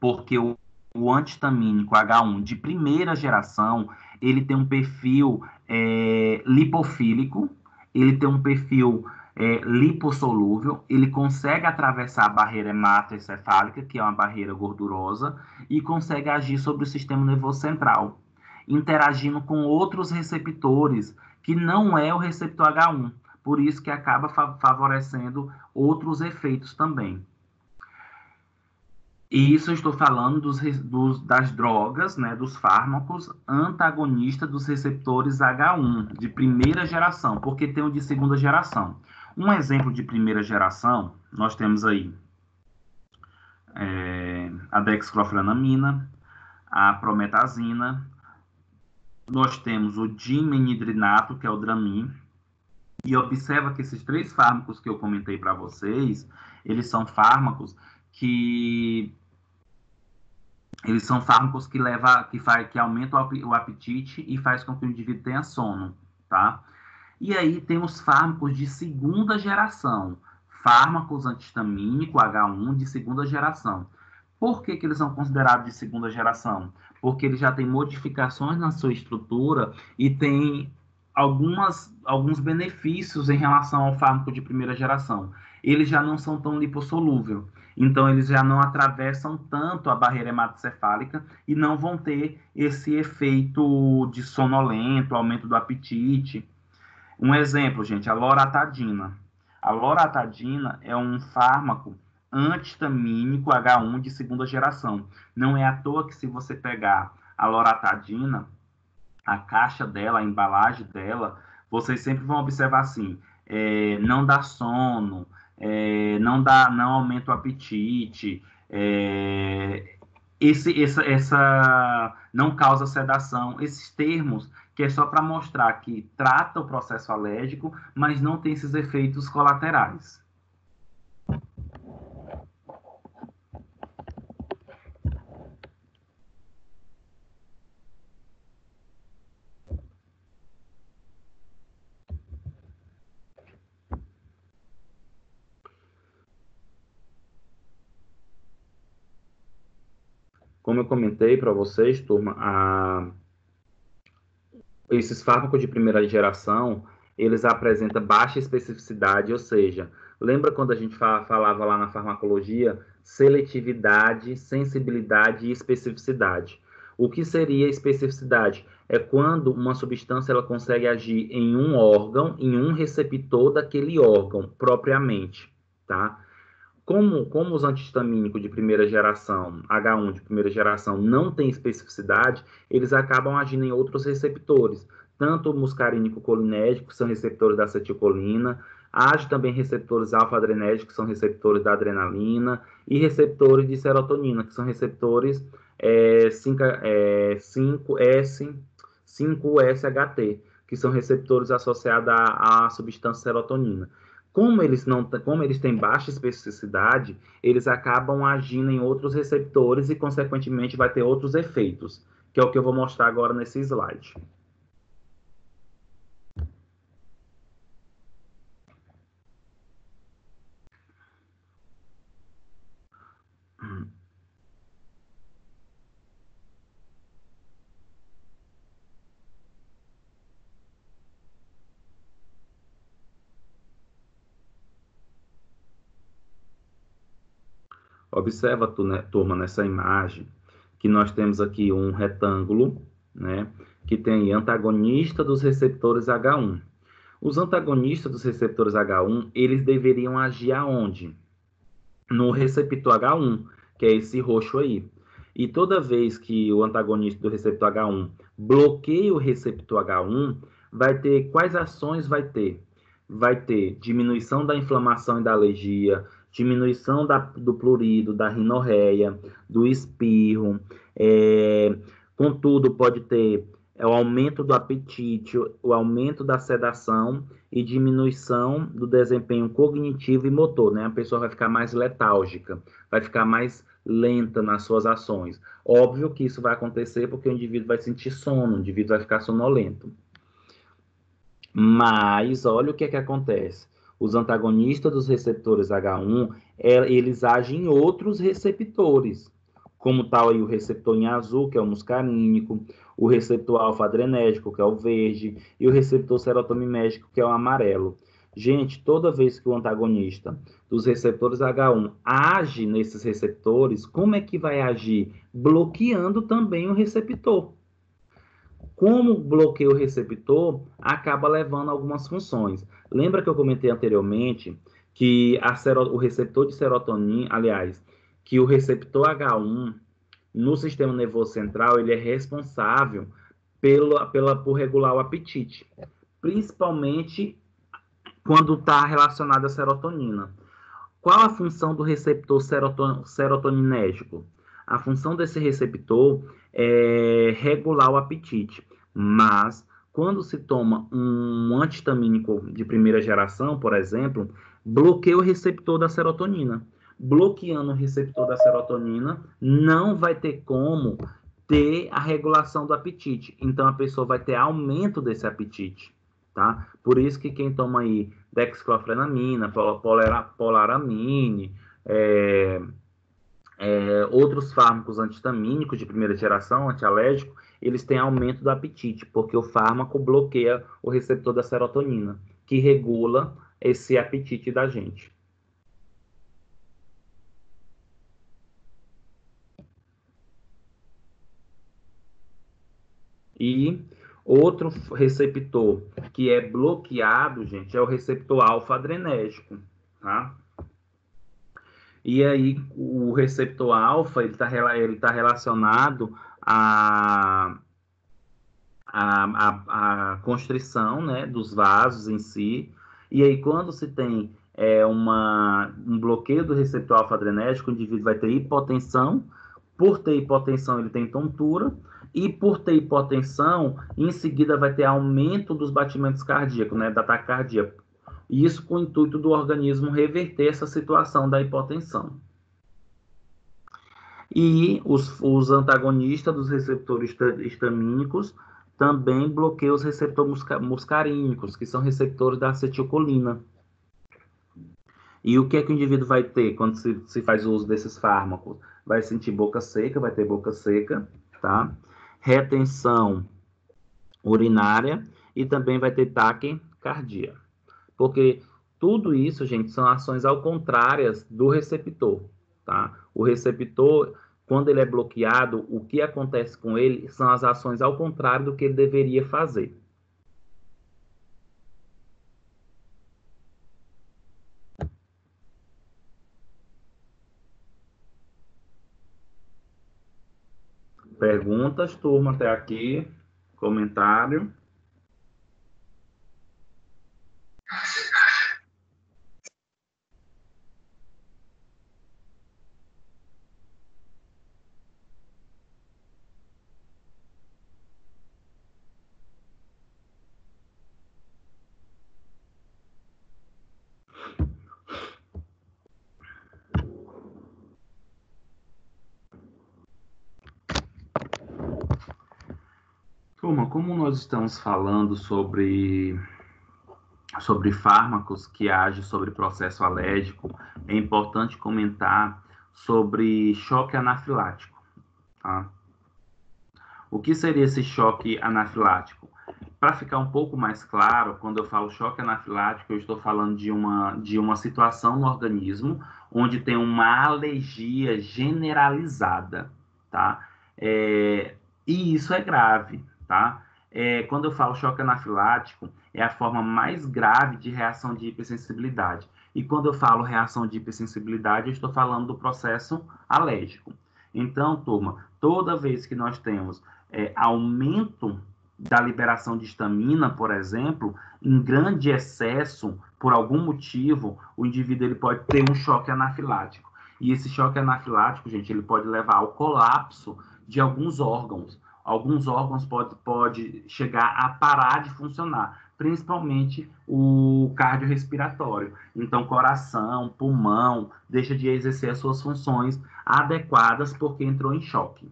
porque o, o antihistamínico H1 de primeira geração, ele tem um perfil é, lipofílico, ele tem um perfil é, lipossolúvel, ele consegue atravessar a barreira hematoencefálica, que é uma barreira gordurosa, e consegue agir sobre o sistema nervoso central, interagindo com outros receptores, que não é o receptor H1, por isso que acaba favorecendo outros efeitos também. E isso eu estou falando dos, dos, das drogas, né, dos fármacos antagonistas dos receptores H1 de primeira geração, porque tem o de segunda geração. Um exemplo de primeira geração, nós temos aí é, a dexclofenamina, a prometazina, nós temos o dimenhidrinato, que é o Dramin, e observa que esses três fármacos que eu comentei para vocês, eles são fármacos que eles são fármacos que leva, que faz, que aumentam o apetite e faz com que o indivíduo tenha sono, tá? E aí tem os fármacos de segunda geração, fármacos antihistamínico H1 de segunda geração. Por que, que eles são considerados de segunda geração? Porque eles já têm modificações na sua estrutura e têm algumas, alguns benefícios em relação ao fármaco de primeira geração. Eles já não são tão lipossolúveis. Então, eles já não atravessam tanto a barreira hematocefálica e não vão ter esse efeito de sonolento, aumento do apetite. Um exemplo, gente, a loratadina. A loratadina é um fármaco antihistamínico H1 de segunda geração. Não é à toa que se você pegar a loratadina, a caixa dela, a embalagem dela, vocês sempre vão observar assim, é, não dá sono, é, não dá, não aumenta o apetite, é, esse, essa, essa não causa sedação, esses termos que é só para mostrar que trata o processo alérgico, mas não tem esses efeitos colaterais. Como eu comentei para vocês, turma, a... esses fármacos de primeira geração, eles apresentam baixa especificidade, ou seja, lembra quando a gente falava lá na farmacologia seletividade, sensibilidade e especificidade. O que seria especificidade? É quando uma substância ela consegue agir em um órgão, em um receptor daquele órgão propriamente, tá? Como, como os antihistamínicos de primeira geração, H1 de primeira geração, não tem especificidade, eles acabam agindo em outros receptores, tanto o muscarínico colinérgico, que são receptores da acetilcolina, age também receptores alfa-adrenérgicos, que são receptores da adrenalina, e receptores de serotonina, que são receptores é, 5, é, 5S, 5SHT, que são receptores associados à, à substância serotonina. Como eles não, como eles têm baixa especificidade, eles acabam agindo em outros receptores e, consequentemente, vai ter outros efeitos, que é o que eu vou mostrar agora nesse slide. Observa, né, turma, nessa imagem, que nós temos aqui um retângulo, né, que tem antagonista dos receptores H1. Os antagonistas dos receptores H1, eles deveriam agir aonde? No receptor H1, que é esse roxo aí. E toda vez que o antagonista do receptor H1 bloqueia o receptor H1, vai ter quais ações vai ter? Vai ter diminuição da inflamação e da alergia, diminuição da, do plurido, da rinorreia, do espirro. É, contudo, pode ter é, o aumento do apetite, o aumento da sedação e diminuição do desempenho cognitivo e motor, né? A pessoa vai ficar mais letálgica, vai ficar mais lenta nas suas ações. Óbvio que isso vai acontecer porque o indivíduo vai sentir sono, o indivíduo vai ficar sonolento. Mas olha o que é que acontece os antagonistas dos receptores H1, é, eles agem em outros receptores, como tal aí o receptor em azul, que é o muscarínico, o receptor alfa-adrenérgico, que é o verde, e o receptor serotoninérgico, que é o amarelo. Gente, toda vez que o antagonista dos receptores H1 age nesses receptores, como é que vai agir? Bloqueando também o receptor. Como bloqueia o receptor, acaba levando algumas funções. Lembra que eu comentei anteriormente que o receptor de serotonina, aliás, que o receptor H1 no sistema nervoso central, ele é responsável pela, pela, por regular o apetite, principalmente quando está relacionado à serotonina. Qual a função do receptor seroton, serotoninérgico? A função desse receptor é regular o apetite, mas quando se toma um antihistamínico de primeira geração, por exemplo, bloqueia o receptor da serotonina. Bloqueando o receptor da serotonina, não vai ter como ter a regulação do apetite. Então, a pessoa vai ter aumento desse apetite, tá? Por isso que quem toma aí dexclofrenamina, polaramine, é, é, outros fármacos antihistamínicos de primeira geração, antialérgico, eles têm aumento do apetite, porque o fármaco bloqueia o receptor da serotonina, que regula esse apetite da gente. E outro receptor que é bloqueado, gente, é o receptor alfa-adrenérgico, tá? E aí, o receptor alfa, ele está ele tá relacionado a, a, a, a constrição né, dos vasos em si. E aí, quando se tem é, uma, um bloqueio do receptor alfa-adrenérgico, o indivíduo vai ter hipotensão. Por ter hipotensão, ele tem tontura. E por ter hipotensão, em seguida vai ter aumento dos batimentos cardíacos, né, da taquicardia. Isso com o intuito do organismo reverter essa situação da hipotensão. E os, os antagonistas dos receptores histamínicos também bloqueiam os receptores musca, muscarínicos, que são receptores da acetilcolina. E o que é que o indivíduo vai ter quando se, se faz uso desses fármacos? Vai sentir boca seca, vai ter boca seca, tá? Retenção urinária e também vai ter taquicardia. Porque tudo isso, gente, são ações ao contrárias do receptor, tá? O receptor, quando ele é bloqueado, o que acontece com ele são as ações ao contrário do que ele deveria fazer. Perguntas, turma, até aqui? Comentário? Turma, como nós estamos falando sobre, sobre fármacos que agem sobre processo alérgico, é importante comentar sobre choque anafilático. Tá? O que seria esse choque anafilático? Para ficar um pouco mais claro, quando eu falo choque anafilático, eu estou falando de uma, de uma situação no organismo onde tem uma alergia generalizada, tá? É, e isso é grave, tá? É, quando eu falo choque anafilático, é a forma mais grave de reação de hipersensibilidade. E quando eu falo reação de hipersensibilidade, eu estou falando do processo alérgico. Então, turma, toda vez que nós temos é, aumento da liberação de histamina, por exemplo, em grande excesso, por algum motivo, o indivíduo ele pode ter um choque anafilático. E esse choque anafilático, gente, ele pode levar ao colapso de alguns órgãos alguns órgãos pode, pode chegar a parar de funcionar, principalmente o cardiorrespiratório. Então, coração, pulmão, deixa de exercer as suas funções adequadas porque entrou em choque.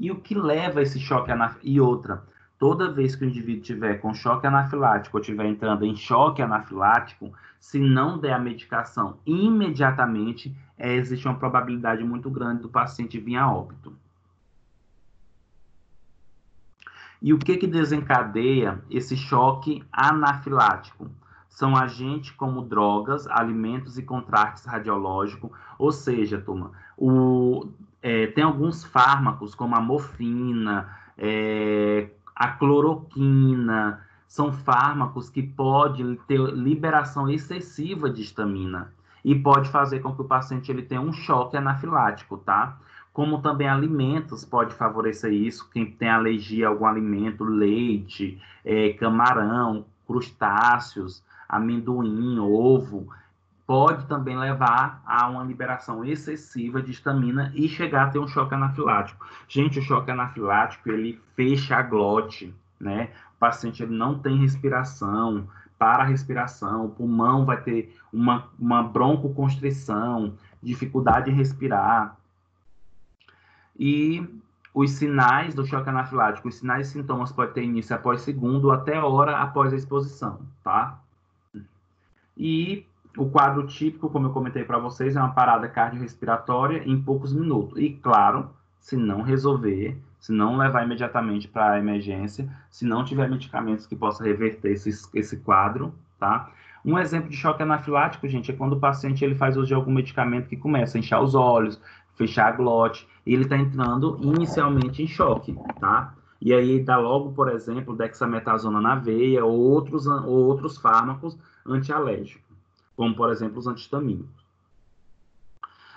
E o que leva esse choque anafilático? E outra, toda vez que o indivíduo tiver com choque anafilático ou estiver entrando em choque anafilático, se não der a medicação imediatamente, é, existe uma probabilidade muito grande do paciente vir a óbito. E o que, que desencadeia esse choque anafilático? São agentes como drogas, alimentos e contrastes radiológicos, ou seja, turma, o, é, tem alguns fármacos como a morfina, é, a cloroquina, são fármacos que podem ter liberação excessiva de histamina e pode fazer com que o paciente ele tenha um choque anafilático, tá? Como também alimentos pode favorecer isso. Quem tem alergia a algum alimento, leite, é, camarão, crustáceos, amendoim, ovo, pode também levar a uma liberação excessiva de histamina e chegar a ter um choque anafilático. Gente, o choque anafilático, ele fecha a glote, né? O paciente ele não tem respiração, para a respiração, o pulmão vai ter uma, uma broncoconstrição, dificuldade em respirar, e os sinais do choque anafilático, os sinais e sintomas podem ter início após segundo até hora após a exposição, tá? E o quadro típico, como eu comentei para vocês, é uma parada cardiorrespiratória em poucos minutos. E, claro, se não resolver, se não levar imediatamente para a emergência, se não tiver medicamentos que possam reverter esse, esse quadro, tá? Um exemplo de choque anafilático, gente, é quando o paciente ele faz uso de algum medicamento que começa a inchar os olhos, fechar a glote, ele está entrando inicialmente em choque, tá? E aí dá logo, por exemplo, dexametasona na veia ou outros, ou outros fármacos antialérgicos, como, por exemplo, os antihistamínicos.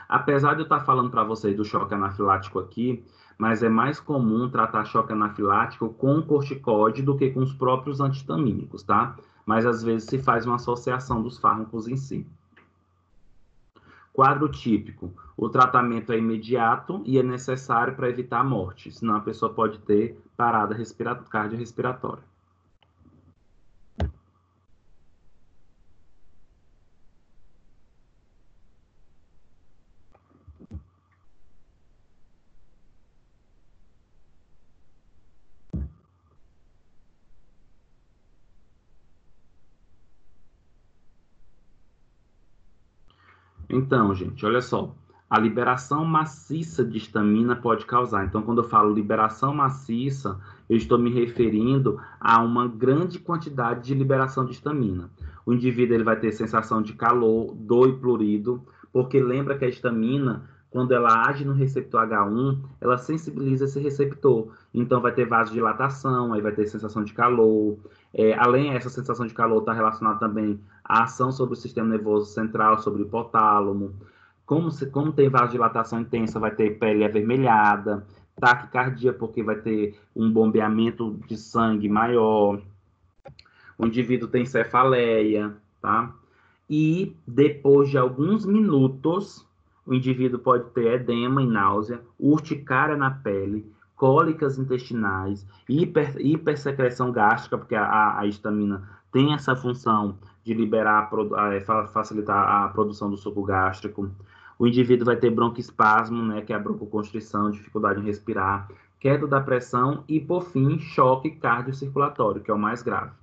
Apesar de eu estar tá falando para vocês do choque anafilático aqui, mas é mais comum tratar choque anafilático com corticoide do que com os próprios antihistamínicos, tá? Mas às vezes se faz uma associação dos fármacos em si. Quadro típico: o tratamento é imediato e é necessário para evitar a morte, senão a pessoa pode ter parada cardiorrespiratória. Então, gente, olha só. A liberação maciça de histamina pode causar. Então, quando eu falo liberação maciça, eu estou me referindo a uma grande quantidade de liberação de histamina. O indivíduo ele vai ter sensação de calor, dor e plurido, porque lembra que a histamina quando ela age no receptor H1, ela sensibiliza esse receptor. Então, vai ter vasodilatação, aí vai ter sensação de calor. É, além dessa sensação de calor, está relacionada também à ação sobre o sistema nervoso central, sobre o hipotálamo. Como, se, como tem vasodilatação intensa, vai ter pele avermelhada, taquicardia, porque vai ter um bombeamento de sangue maior. O indivíduo tem cefaleia, tá? E depois de alguns minutos, o indivíduo pode ter edema e náusea, urticária na pele, cólicas intestinais, hiper, hipersecreção gástrica, porque a, a histamina tem essa função de liberar, a, facilitar a produção do suco gástrico. O indivíduo vai ter broncoespasmo, né, que é a broncoconstrição, dificuldade em respirar, queda da pressão e, por fim, choque cardiocirculatório, que é o mais grave.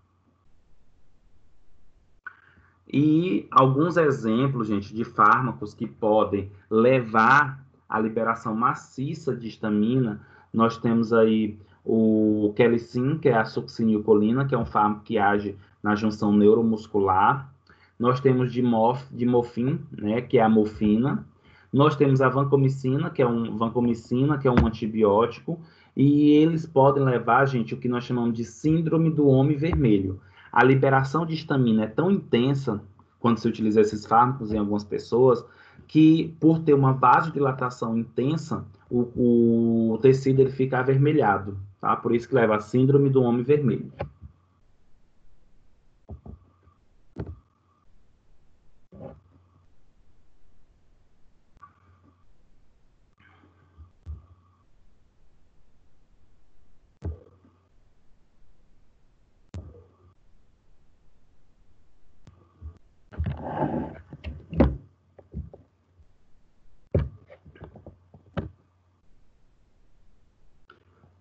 E alguns exemplos, gente, de fármacos que podem levar à liberação maciça de histamina, nós temos aí o Kelicin, que é a succinilcolina, que é um fármaco que age na junção neuromuscular. Nós temos dimof, dimofin, né, que é a morfina. Nós temos a vancomicina, que é um vancomicina, que é um antibiótico, e eles podem levar, gente, o que nós chamamos de síndrome do homem vermelho a liberação de histamina é tão intensa quando se utiliza esses fármacos em algumas pessoas que, por ter uma vasodilatação intensa, o, o tecido ele fica avermelhado, tá? Por isso que leva a síndrome do homem vermelho.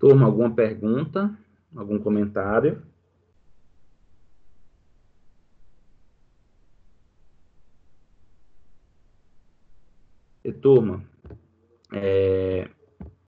Turma, alguma pergunta? Algum comentário? E, turma, é,